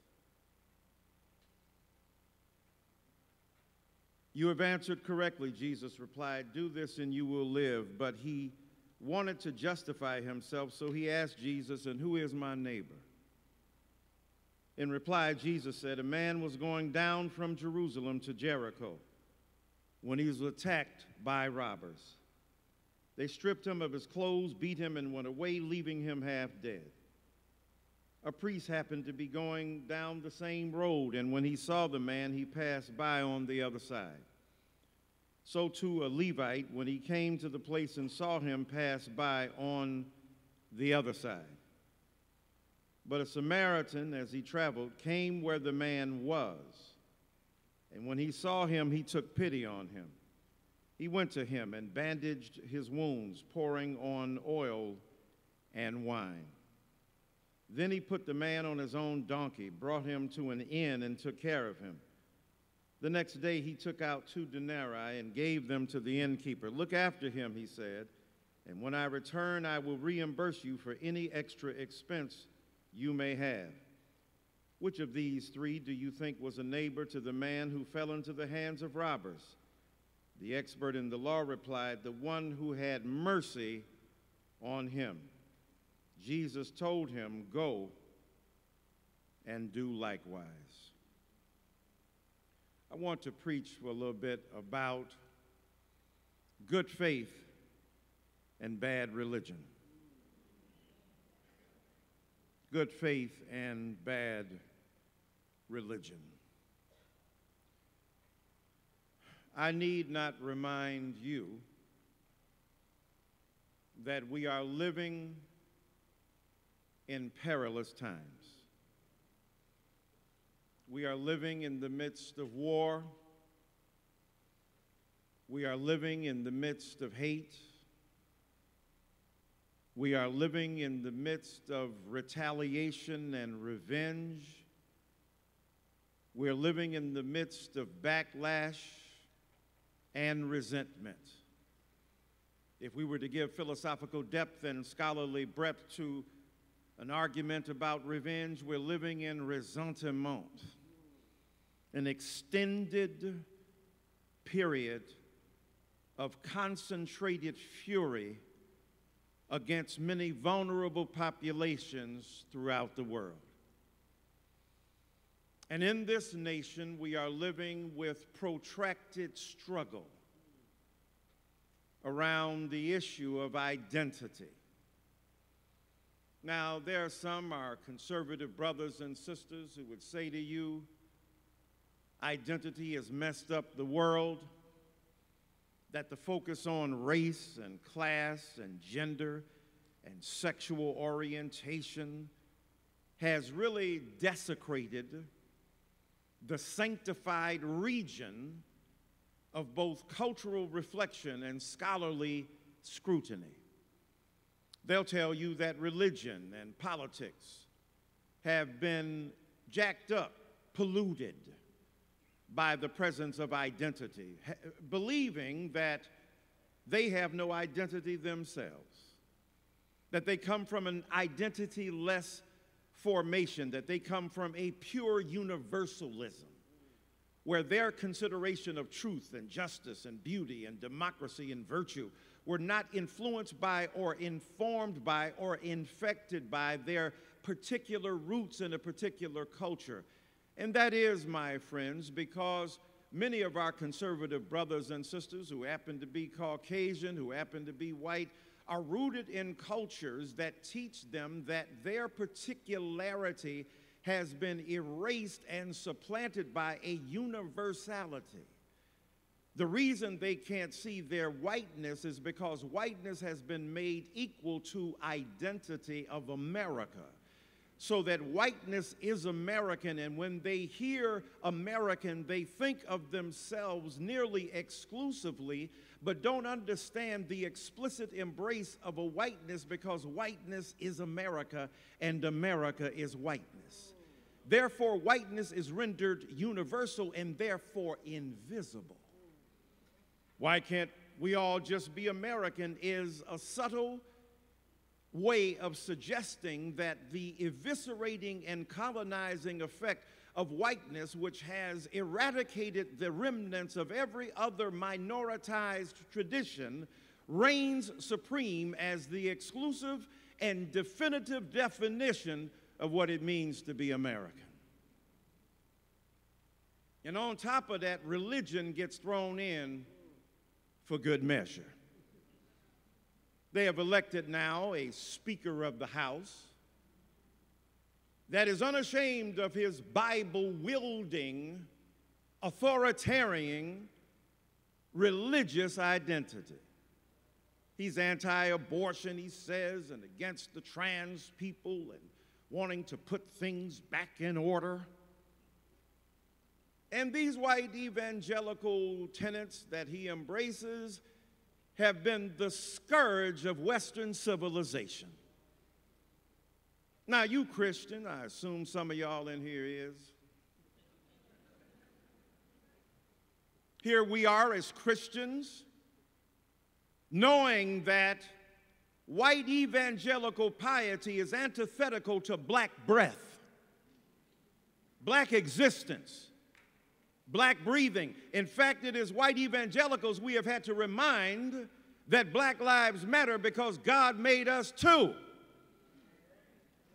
[SPEAKER 11] You have answered correctly, Jesus replied. Do this and you will live. But he wanted to justify himself, so he asked Jesus, And who is my neighbor? In reply, Jesus said, A man was going down from Jerusalem to Jericho when he was attacked by robbers. They stripped him of his clothes, beat him, and went away, leaving him half dead. A priest happened to be going down the same road, and when he saw the man, he passed by on the other side. So too a Levite, when he came to the place and saw him, passed by on the other side. But a Samaritan, as he traveled, came where the man was. And when he saw him, he took pity on him. He went to him and bandaged his wounds, pouring on oil and wine. Then he put the man on his own donkey, brought him to an inn, and took care of him. The next day he took out two denarii and gave them to the innkeeper. Look after him, he said, and when I return, I will reimburse you for any extra expense you may have. Which of these three do you think was a neighbor to the man who fell into the hands of robbers? The expert in the law replied, The one who had mercy on him. Jesus told him, Go and do likewise. I want to preach for a little bit about good faith and bad religion. Good faith and bad religion. I need not remind you that we are living in perilous times. We are living in the midst of war. We are living in the midst of hate. We are living in the midst of retaliation and revenge. We're living in the midst of backlash and resentment. If we were to give philosophical depth and scholarly breadth to an argument about revenge, we're living in resentment, an extended period of concentrated fury against many vulnerable populations throughout the world. And in this nation, we are living with protracted struggle around the issue of identity. Now, there are some, our conservative brothers and sisters, who would say to you, identity has messed up the world, that the focus on race and class and gender and sexual orientation has really desecrated the sanctified region of both cultural reflection and scholarly scrutiny. They'll tell you that religion and politics have been jacked up, polluted by the presence of identity, believing that they have no identity themselves, that they come from an identity less formation, that they come from a pure universalism, where their consideration of truth and justice and beauty and democracy and virtue were not influenced by or informed by or infected by their particular roots in a particular culture. And that is, my friends, because many of our conservative brothers and sisters who happen to be Caucasian, who happen to be white, are rooted in cultures that teach them that their particularity has been erased and supplanted by a universality. The reason they can't see their whiteness is because whiteness has been made equal to identity of America. So that whiteness is American, and when they hear American, they think of themselves nearly exclusively, but don't understand the explicit embrace of a whiteness because whiteness is America and America is whiteness. Therefore, whiteness is rendered universal and therefore invisible. Why can't we all just be American? Is a subtle way of suggesting that the eviscerating and colonizing effect of whiteness, which has eradicated the remnants of every other minoritized tradition, reigns supreme as the exclusive and definitive definition of what it means to be American. And on top of that, religion gets thrown in for good measure. They have elected now a Speaker of the House that is unashamed of his Bible wielding, authoritarian, religious identity. He's anti abortion, he says, and against the trans people and wanting to put things back in order. And these white evangelical tenets that he embraces have been the scourge of Western civilization. Now, you Christian, I assume some of y'all in here is. Here we are as Christians, knowing that white evangelical piety is antithetical to black breath, black existence, black breathing. In fact, it is white evangelicals we have had to remind that black lives matter because God made us too.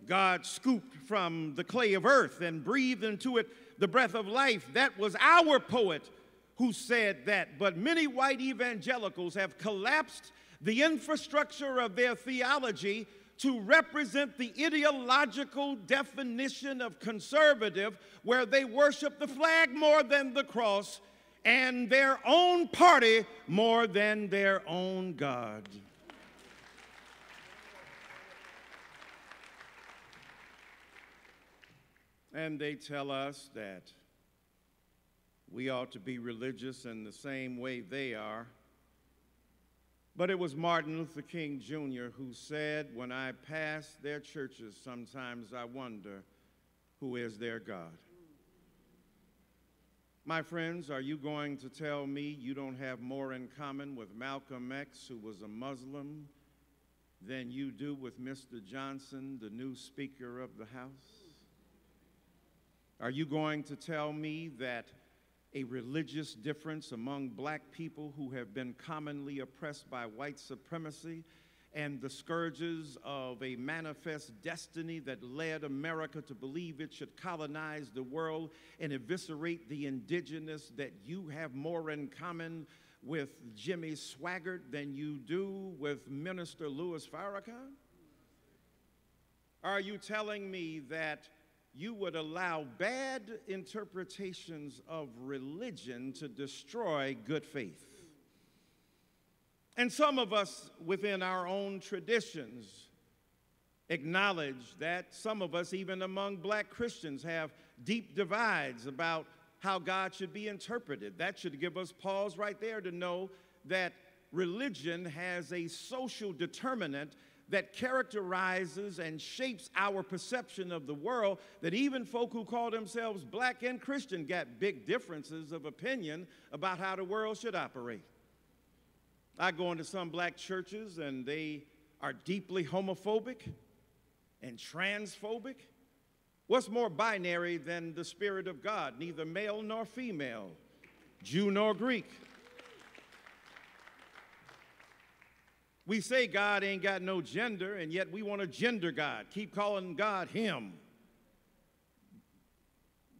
[SPEAKER 11] God scooped from the clay of earth and breathed into it the breath of life. That was our poet who said that. But many white evangelicals have collapsed the infrastructure of their theology to represent the ideological definition of conservative, where they worship the flag more than the cross and their own party more than their own God. And they tell us that we ought to be religious in the same way they are. But it was Martin Luther King Jr. who said, When I pass their churches, sometimes I wonder who is their God. My friends, are you going to tell me you don't have more in common with Malcolm X, who was a Muslim, than you do with Mr. Johnson, the new Speaker of the House? Are you going to tell me that a religious difference among black people who have been commonly oppressed by white supremacy and the scourges of a manifest destiny that led America to believe it should colonize the world and eviscerate the indigenous, that you have more in common with Jimmy Swaggart than you do with Minister Louis Farrakhan? Are you telling me that you would allow bad interpretations of religion to destroy good faith. And some of us within our own traditions acknowledge that some of us, even among black Christians, have deep divides about how God should be interpreted. That should give us pause right there to know that religion has a social determinant that characterizes and shapes our perception of the world that even folk who call themselves black and Christian got big differences of opinion about how the world should operate. I go into some black churches and they are deeply homophobic and transphobic. What's more binary than the Spirit of God? Neither male nor female, Jew nor Greek. We say God ain't got no gender, and yet we want to gender God, keep calling God Him.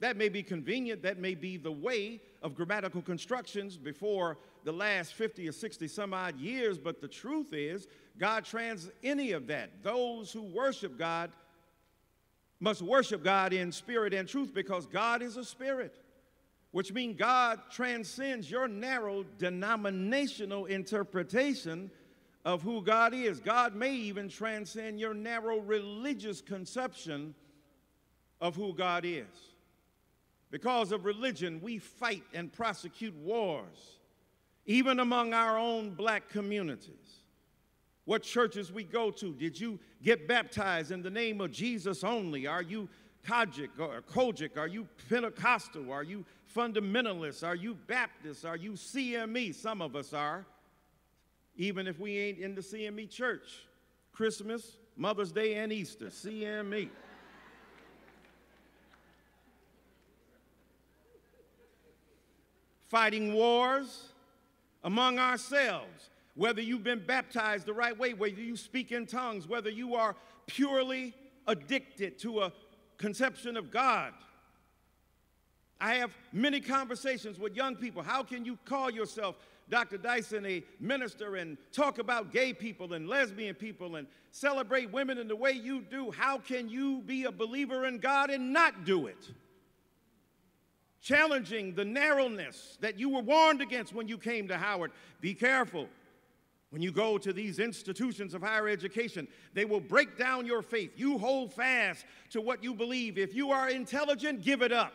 [SPEAKER 11] That may be convenient, that may be the way of grammatical constructions before the last 50 or 60 some odd years, but the truth is, God trans any of that. Those who worship God must worship God in spirit and truth because God is a spirit, which means God transcends your narrow denominational interpretation of who God is. God may even transcend your narrow religious conception of who God is. Because of religion, we fight and prosecute wars, even among our own black communities. What churches we go to, did you get baptized in the name of Jesus only? Are you COGIC or COGIC? Are you Pentecostal? Are you fundamentalist? Are you Baptist? Are you CME? Some of us are even if we ain't in the CME church. Christmas, Mother's Day, and Easter, CME. Fighting wars among ourselves. whether you've been baptized the right way, whether you speak in tongues, whether you are purely addicted to a conception of God. I have many conversations with young people. How can you call yourself Dr. Dyson a minister and talk about gay people and lesbian people and celebrate women in the way you do? How can you be a believer in God and not do it? Challenging the narrowness that you were warned against when you came to Howard. Be careful. When you go to these institutions of higher education, they will break down your faith. You hold fast to what you believe. If you are intelligent, give it up.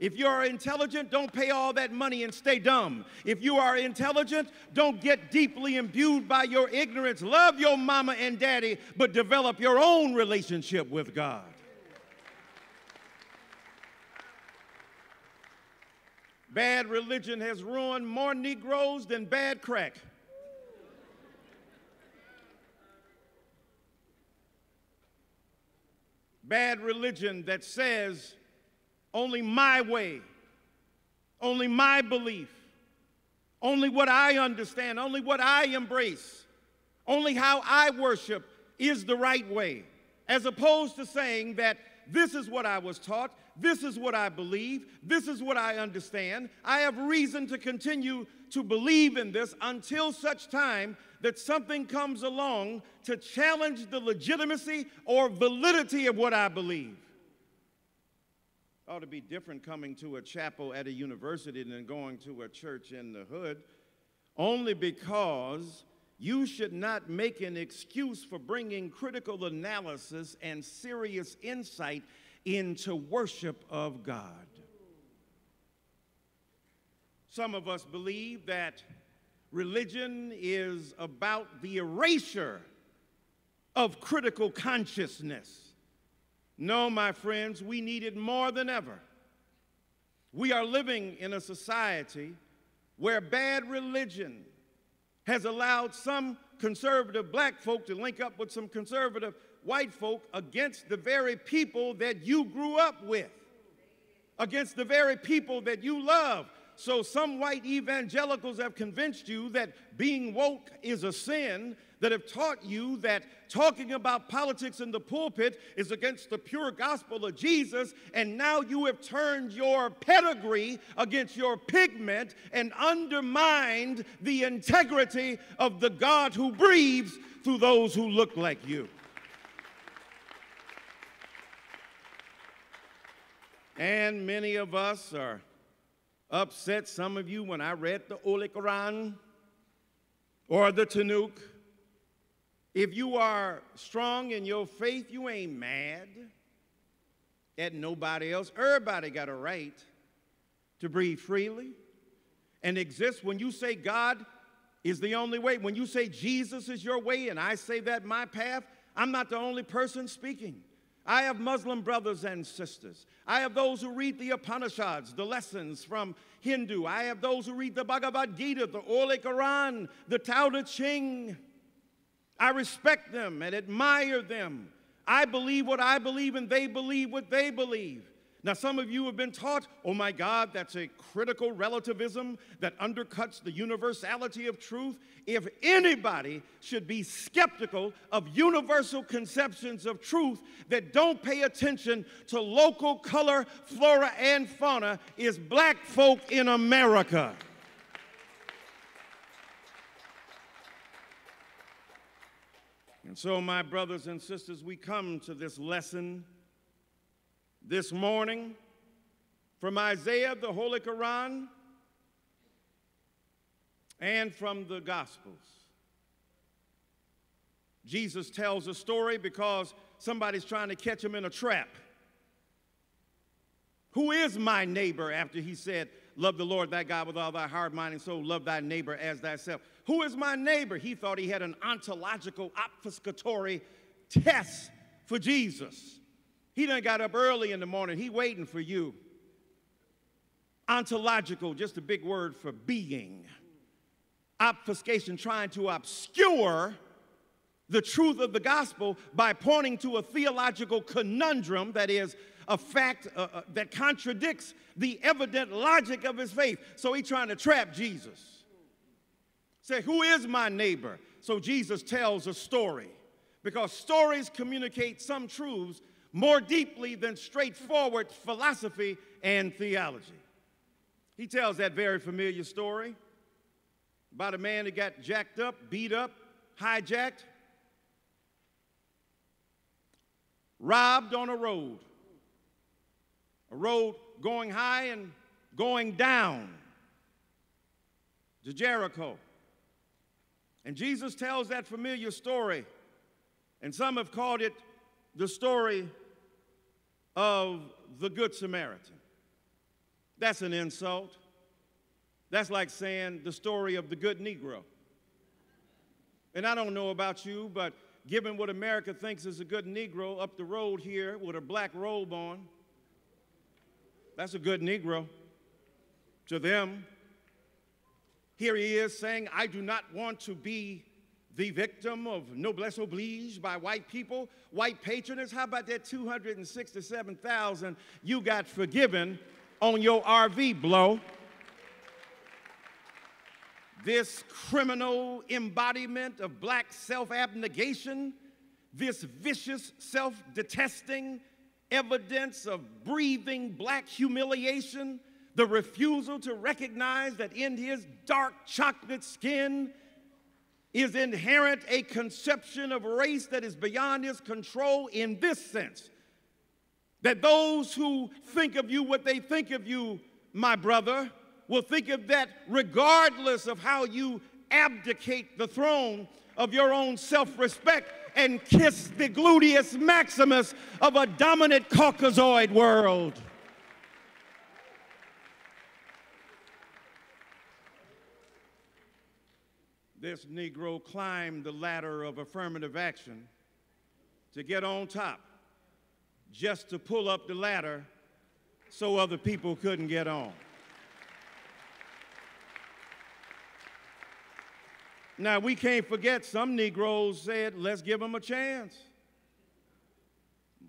[SPEAKER 11] If you are intelligent, don't pay all that money and stay dumb. If you are intelligent, don't get deeply imbued by your ignorance. Love your mama and daddy, but develop your own relationship with God. Bad religion has ruined more Negroes than bad crack. Bad religion that says only my way, only my belief, only what I understand, only what I embrace, only how I worship is the right way, as opposed to saying that this is what I was taught, this is what I believe, this is what I understand. I have reason to continue to believe in this until such time that something comes along to challenge the legitimacy or validity of what I believe ought to be different coming to a chapel at a university than going to a church in the hood, only because you should not make an excuse for bringing critical analysis and serious insight into worship of God. Some of us believe that religion is about the erasure of critical consciousness. No, my friends, we need it more than ever. We are living in a society where bad religion has allowed some conservative black folk to link up with some conservative white folk against the very people that you grew up with, against the very people that you love. So some white evangelicals have convinced you that being woke is a sin, that have taught you that talking about politics in the pulpit is against the pure gospel of Jesus, and now you have turned your pedigree against your pigment and undermined the integrity of the God who breathes through those who look like you. And many of us are upset, some of you, when I read the Holy Quran or the Tanakh if you are strong in your faith, you ain't mad at nobody else. Everybody got a right to breathe freely and exist. When you say God is the only way, when you say Jesus is your way, and I say that my path, I'm not the only person speaking. I have Muslim brothers and sisters. I have those who read the Upanishads, the lessons from Hindu. I have those who read the Bhagavad Gita, the Holy Quran, the Tao Te Ching. I respect them and admire them. I believe what I believe and they believe what they believe. Now, some of you have been taught, oh my God, that's a critical relativism that undercuts the universality of truth. If anybody should be skeptical of universal conceptions of truth that don't pay attention to local color, flora, and fauna, is black folk in America. And so, my brothers and sisters, we come to this lesson this morning from Isaiah, the Holy Quran, and from the Gospels. Jesus tells a story because somebody's trying to catch him in a trap. Who is my neighbor after he said, Love the Lord thy God with all thy heart, mind, and soul, love thy neighbor as thyself? Who is my neighbor? He thought he had an ontological obfuscatory test for Jesus. He done got up early in the morning. He waiting for you. Ontological, just a big word for being. Obfuscation, trying to obscure the truth of the gospel by pointing to a theological conundrum that is a fact uh, uh, that contradicts the evident logic of his faith. So he's trying to trap Jesus. Say, who is my neighbor? So Jesus tells a story because stories communicate some truths more deeply than straightforward philosophy and theology. He tells that very familiar story about a man that got jacked up, beat up, hijacked, robbed on a road. A road going high and going down to Jericho. And Jesus tells that familiar story, and some have called it the story of the Good Samaritan. That's an insult. That's like saying the story of the good Negro. And I don't know about you, but given what America thinks is a good Negro up the road here with a black robe on, that's a good Negro to them. Here he is saying, I do not want to be the victim of noblesse oblige by white people, white patronage. How about that 267,000 you got forgiven on your RV blow? This criminal embodiment of black self abnegation, this vicious self detesting evidence of breathing black humiliation the refusal to recognize that in his dark chocolate skin is inherent a conception of race that is beyond his control in this sense that those who think of you what they think of you, my brother, will think of that regardless of how you abdicate the throne of your own self respect and kiss the gluteus maximus of a dominant Caucasoid world. This Negro climbed the ladder of affirmative action to get on top, just to pull up the ladder so other people couldn't get on. Now, we can't forget some Negroes said, let's give them a chance.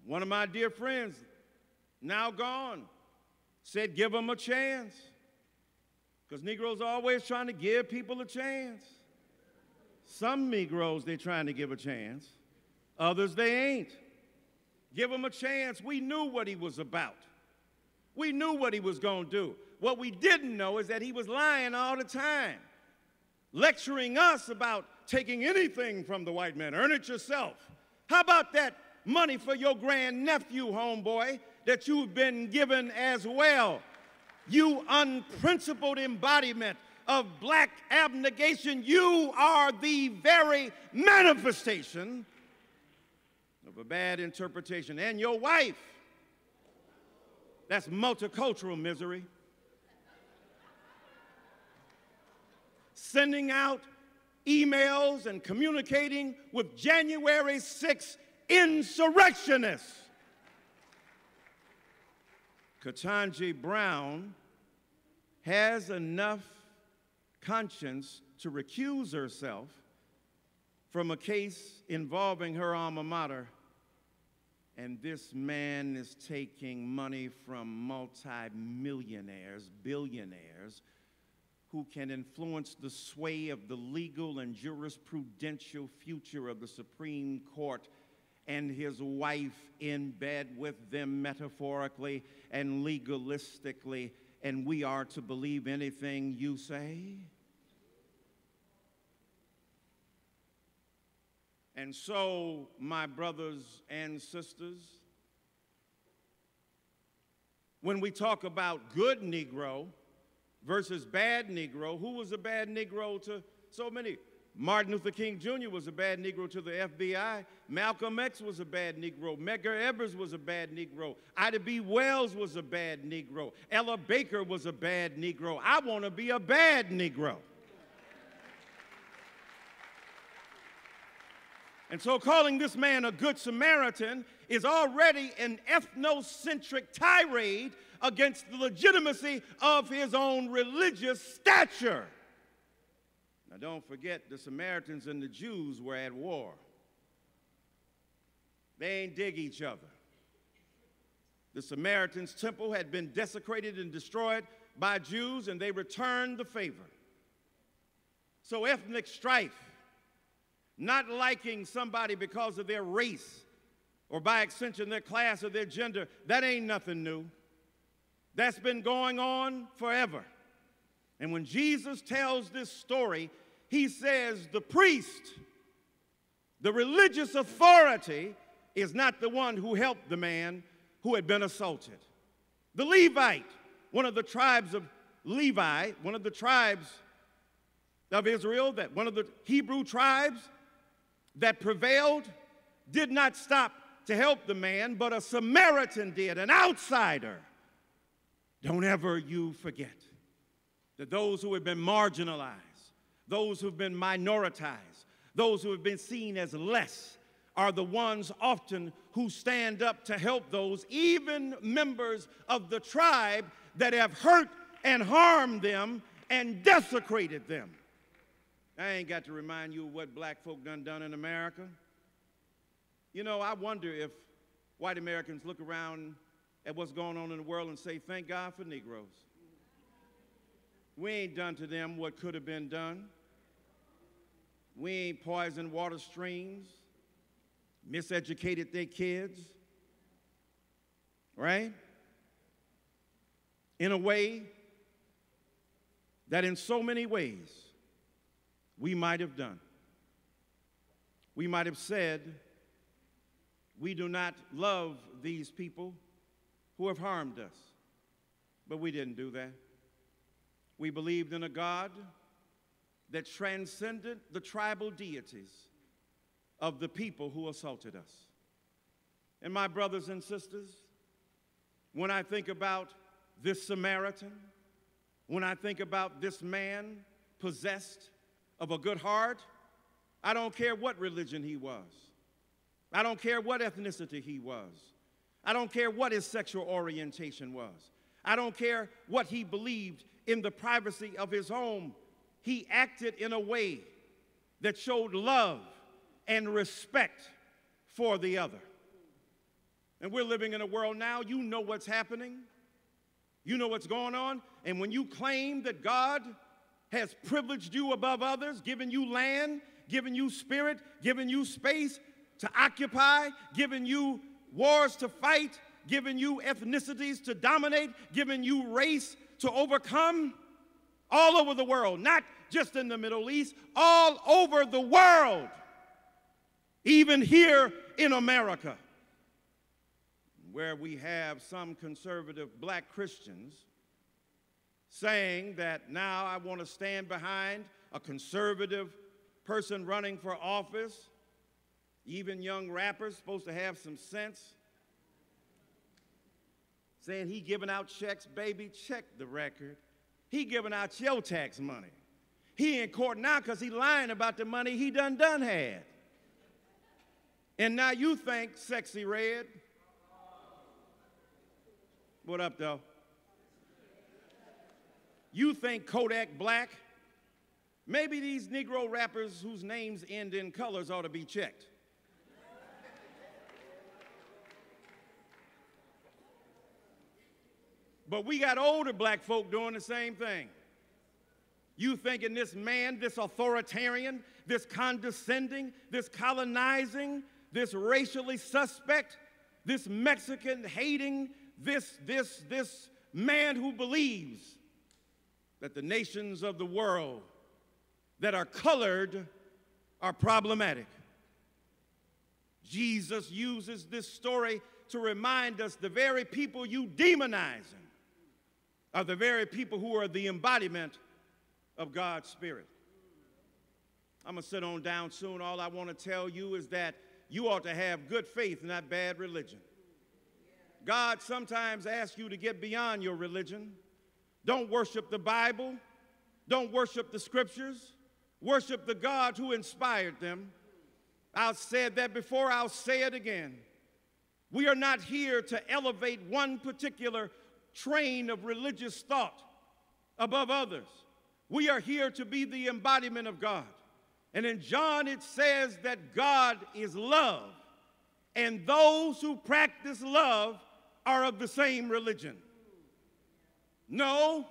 [SPEAKER 11] One of my dear friends, now gone, said, give them a chance. Because Negroes are always trying to give people a chance. Some Negroes they're trying to give a chance, others they ain't. Give him a chance. We knew what he was about. We knew what he was going to do. What we didn't know is that he was lying all the time, lecturing us about taking anything from the white man. Earn it yourself. How about that money for your grandnephew, homeboy, that you've been given as well? You unprincipled embodiment of black abnegation, you are the very manifestation of a bad interpretation. And your wife, that's multicultural misery. Sending out emails and communicating with January 6 insurrectionists. Ketanji Brown has enough conscience to recuse herself from a case involving her alma mater. And this man is taking money from multimillionaires, billionaires, who can influence the sway of the legal and jurisprudential future of the Supreme Court and his wife in bed with them metaphorically and legalistically, and we are to believe anything you say? And so, my brothers and sisters, when we talk about good Negro versus bad Negro, who was a bad Negro to so many? Martin Luther King Jr. was a bad Negro to the FBI. Malcolm X was a bad Negro. Medgar Evers was a bad Negro. Ida B. Wells was a bad Negro. Ella Baker was a bad Negro. I want to be a bad Negro. And so, calling this man a good Samaritan is already an ethnocentric tirade against the legitimacy of his own religious stature. Now, don't forget, the Samaritans and the Jews were at war. They ain't dig each other. The Samaritans' temple had been desecrated and destroyed by Jews, and they returned the favor. So, ethnic strife, not liking somebody because of their race or by extension their class or their gender, that ain't nothing new. That's been going on forever. And when Jesus tells this story, he says the priest, the religious authority, is not the one who helped the man who had been assaulted. The Levite, one of the tribes of Levi, one of the tribes of Israel, that one of the Hebrew tribes that prevailed, did not stop to help the man, but a Samaritan did, an outsider. Don't ever you forget that those who have been marginalized, those who have been minoritized, those who have been seen as less, are the ones often who stand up to help those, even members of the tribe that have hurt and harmed them and desecrated them. I ain't got to remind you of what black folk done done in America. You know, I wonder if white Americans look around at what's going on in the world and say, thank God for Negroes. We ain't done to them what could have been done. We ain't poisoned water streams, miseducated their kids, right? In a way that in so many ways we might have done. We might have said, we do not love these people who have harmed us. But we didn't do that. We believed in a God that transcended the tribal deities of the people who assaulted us. And my brothers and sisters, when I think about this Samaritan, when I think about this man possessed of a good heart, I don't care what religion he was. I don't care what ethnicity he was. I don't care what his sexual orientation was. I don't care what he believed in the privacy of his home. He acted in a way that showed love and respect for the other. And we're living in a world now, you know what's happening. You know what's going on. And when you claim that God has privileged you above others, given you land, given you spirit, given you space to occupy, given you wars to fight, given you ethnicities to dominate, given you race to overcome all over the world, not just in the Middle East, all over the world, even here in America, where we have some conservative black Christians saying that now I want to stand behind a conservative person running for office, even young rappers supposed to have some sense saying he giving out checks, baby, check the record. He giving out your tax money. He in court now because he lying about the money he done done had. And now you think Sexyy Red. What up, though? You think Kodak Black. Maybe these Negro rappers whose names end in colors ought to be checked. But we got older black folk doing the same thing. You thinking this man, this authoritarian, this condescending, this colonizing, this racially suspect, this Mexican hating, this, this, this man who believes that the nations of the world that are colored are problematic. Jesus uses this story to remind us the very people you demonizing are the very people who are the embodiment of God's Spirit. I'm going to sit on down soon. All I want to tell you is that you ought to have good faith, not bad religion. God sometimes asks you to get beyond your religion. Don't worship the Bible. Don't worship the scriptures. Worship the God who inspired them. I've said that before, I'll say it again. We are not here to elevate one particular train of religious thought above others. We are here to be the embodiment of God. And in John, it says that God is love, and those who practice love are of the same religion. No,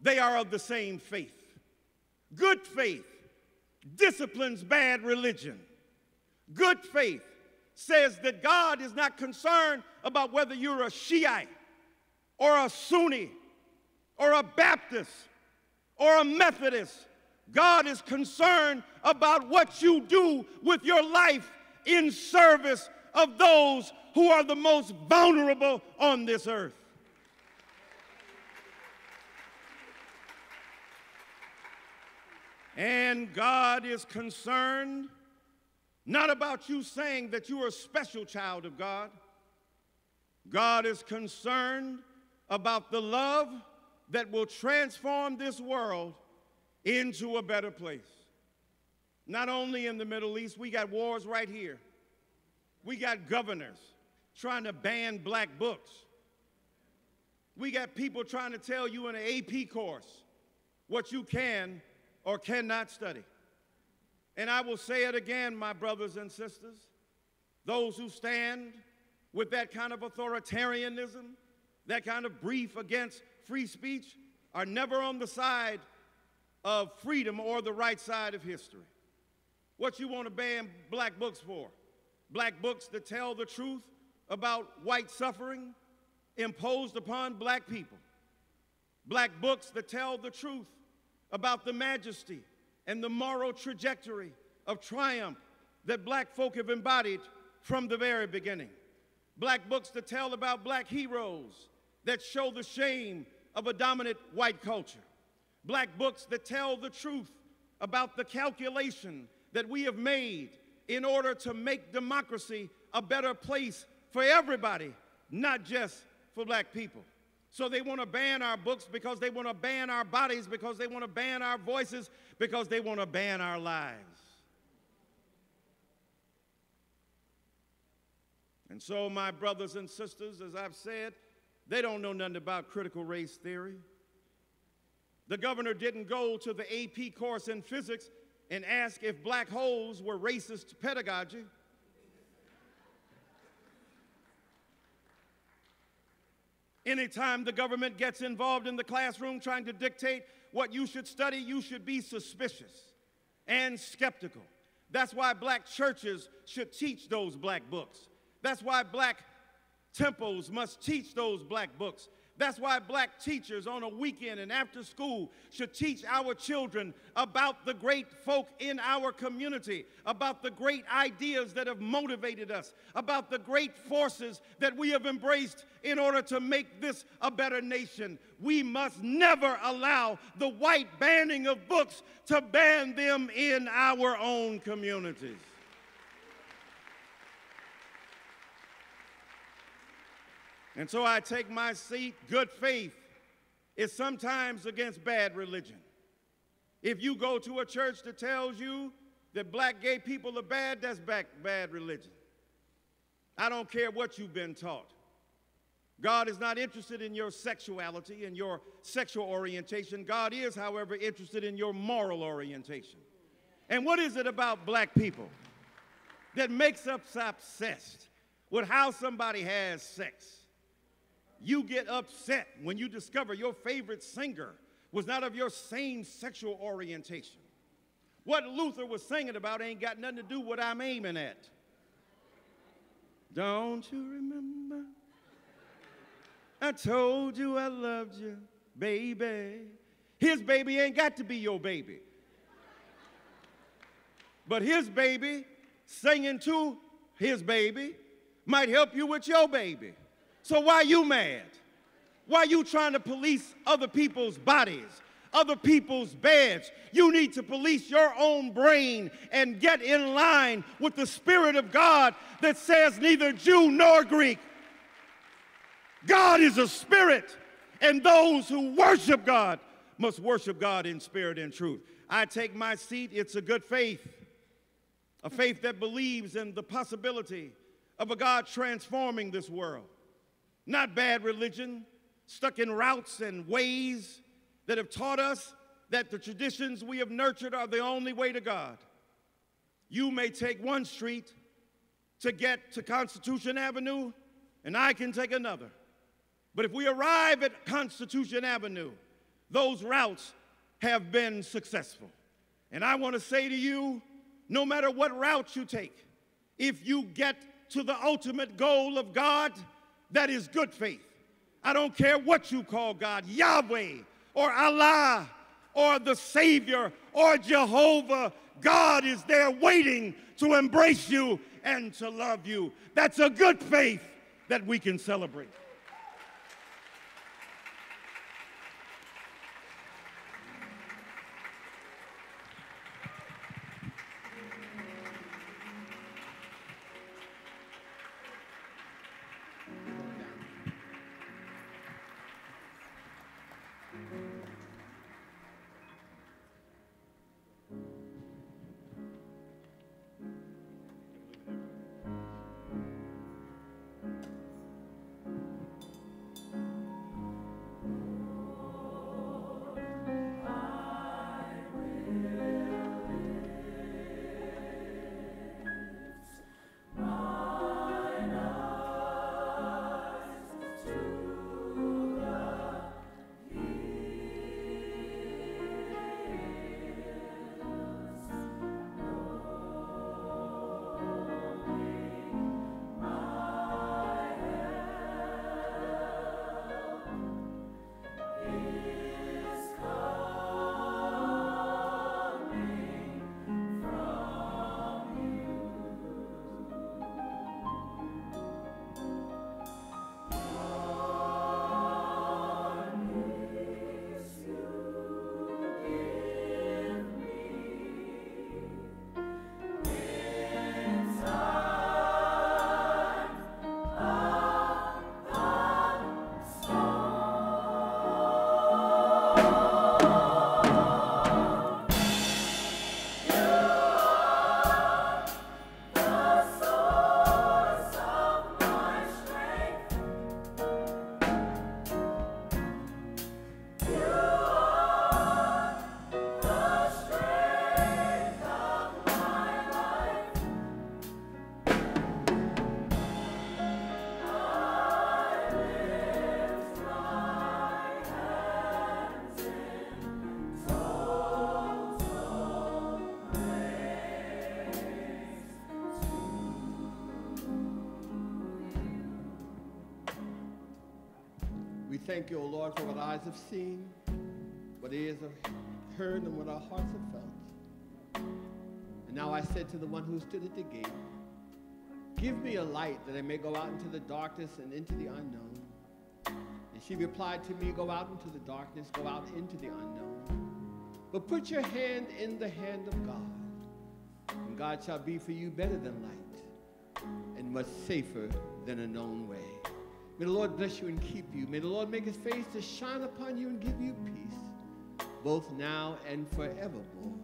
[SPEAKER 11] they are of the same faith. Good faith disciplines bad religion. Good faith says that God is not concerned about whether you're a Shiite or a Sunni or a Baptist or a Methodist. God is concerned about what you do with your life in service of those who are the most vulnerable on this earth. And God is concerned not about you saying that you are a special child of God. God is concerned about the love that will transform this world into a better place. Not only in the Middle East, we got wars right here. We got governors trying to ban black books. We got people trying to tell you in an AP course what you can or cannot study. And I will say it again, my brothers and sisters. Those who stand with that kind of authoritarianism, that kind of brief against free speech, are never on the side of freedom or the right side of history. What you want to ban black books for? Black books that tell the truth about white suffering imposed upon black people. Black books that tell the truth about the majesty and the moral trajectory of triumph that black folk have embodied from the very beginning. Black books that tell about black heroes that show the shame of a dominant white culture. Black books that tell the truth about the calculation that we have made in order to make democracy a better place for everybody, not just for black people. So they want to ban our books because they want to ban our bodies, because they want to ban our voices, because they want to ban our lives. And so, my brothers and sisters, as I've said, they don't know nothing about critical race theory. The governor didn't go to the AP course in physics and ask if black holes were racist pedagogy. Anytime the government gets involved in the classroom trying to dictate what you should study, you should be suspicious and skeptical. That's why black churches should teach those black books. That's why black temples must teach those black books. That's why black teachers on a weekend and after school should teach our children about the great folk in our community, about the great ideas that have motivated us, about the great forces that we have embraced in order to make this a better nation. We must never allow the white banning of books to ban them in our own communities. And so I take my seat. Good faith is sometimes against bad religion. If you go to a church that tells you that black gay people are bad, that's back, bad religion. I don't care what you've been taught. God is not interested in your sexuality and your sexual orientation. God is, however, interested in your moral orientation. And what is it about black people that makes us obsessed with how somebody has sex? You get upset when you discover your favorite singer was not of your same sexual orientation. What Luther was singing about ain't got nothing to do with what I'm aiming at. Don't you remember? I told you I loved you, baby. His baby ain't got to be your baby. But his baby singing to his baby might help you with your baby. So why you mad? Why you trying to police other people's bodies, other people's beds? You need to police your own brain and get in line with the Spirit of God that says neither Jew nor Greek. God is a spirit, and those who worship God must worship God in spirit and truth. I take my seat, it's a good faith, a faith that believes in the possibility of a God transforming this world not bad religion, stuck in routes and ways that have taught us that the traditions we have nurtured are the only way to God. You may take one street to get to Constitution Avenue, and I can take another. But if we arrive at Constitution Avenue, those routes have been successful. And I want to say to you no matter what route you take, if you get to the ultimate goal of God, that is good faith. I don't care what you call God, Yahweh or Allah or the Savior or Jehovah, God is there waiting to embrace you and to love you. That's a good faith that we can celebrate.
[SPEAKER 2] Thank you, O Lord, for what eyes have seen, what ears have heard, and what our hearts have felt. And now I said to the one who stood at the gate, Give me a light that I may go out into the darkness and into the unknown. And she replied to me, Go out into the darkness, go out into the unknown. But put your hand in the hand of God, and God shall be for you better than light and much safer than a known way. May the Lord bless you and keep you. May the Lord make his face to shine upon you and give you peace, both now and forevermore.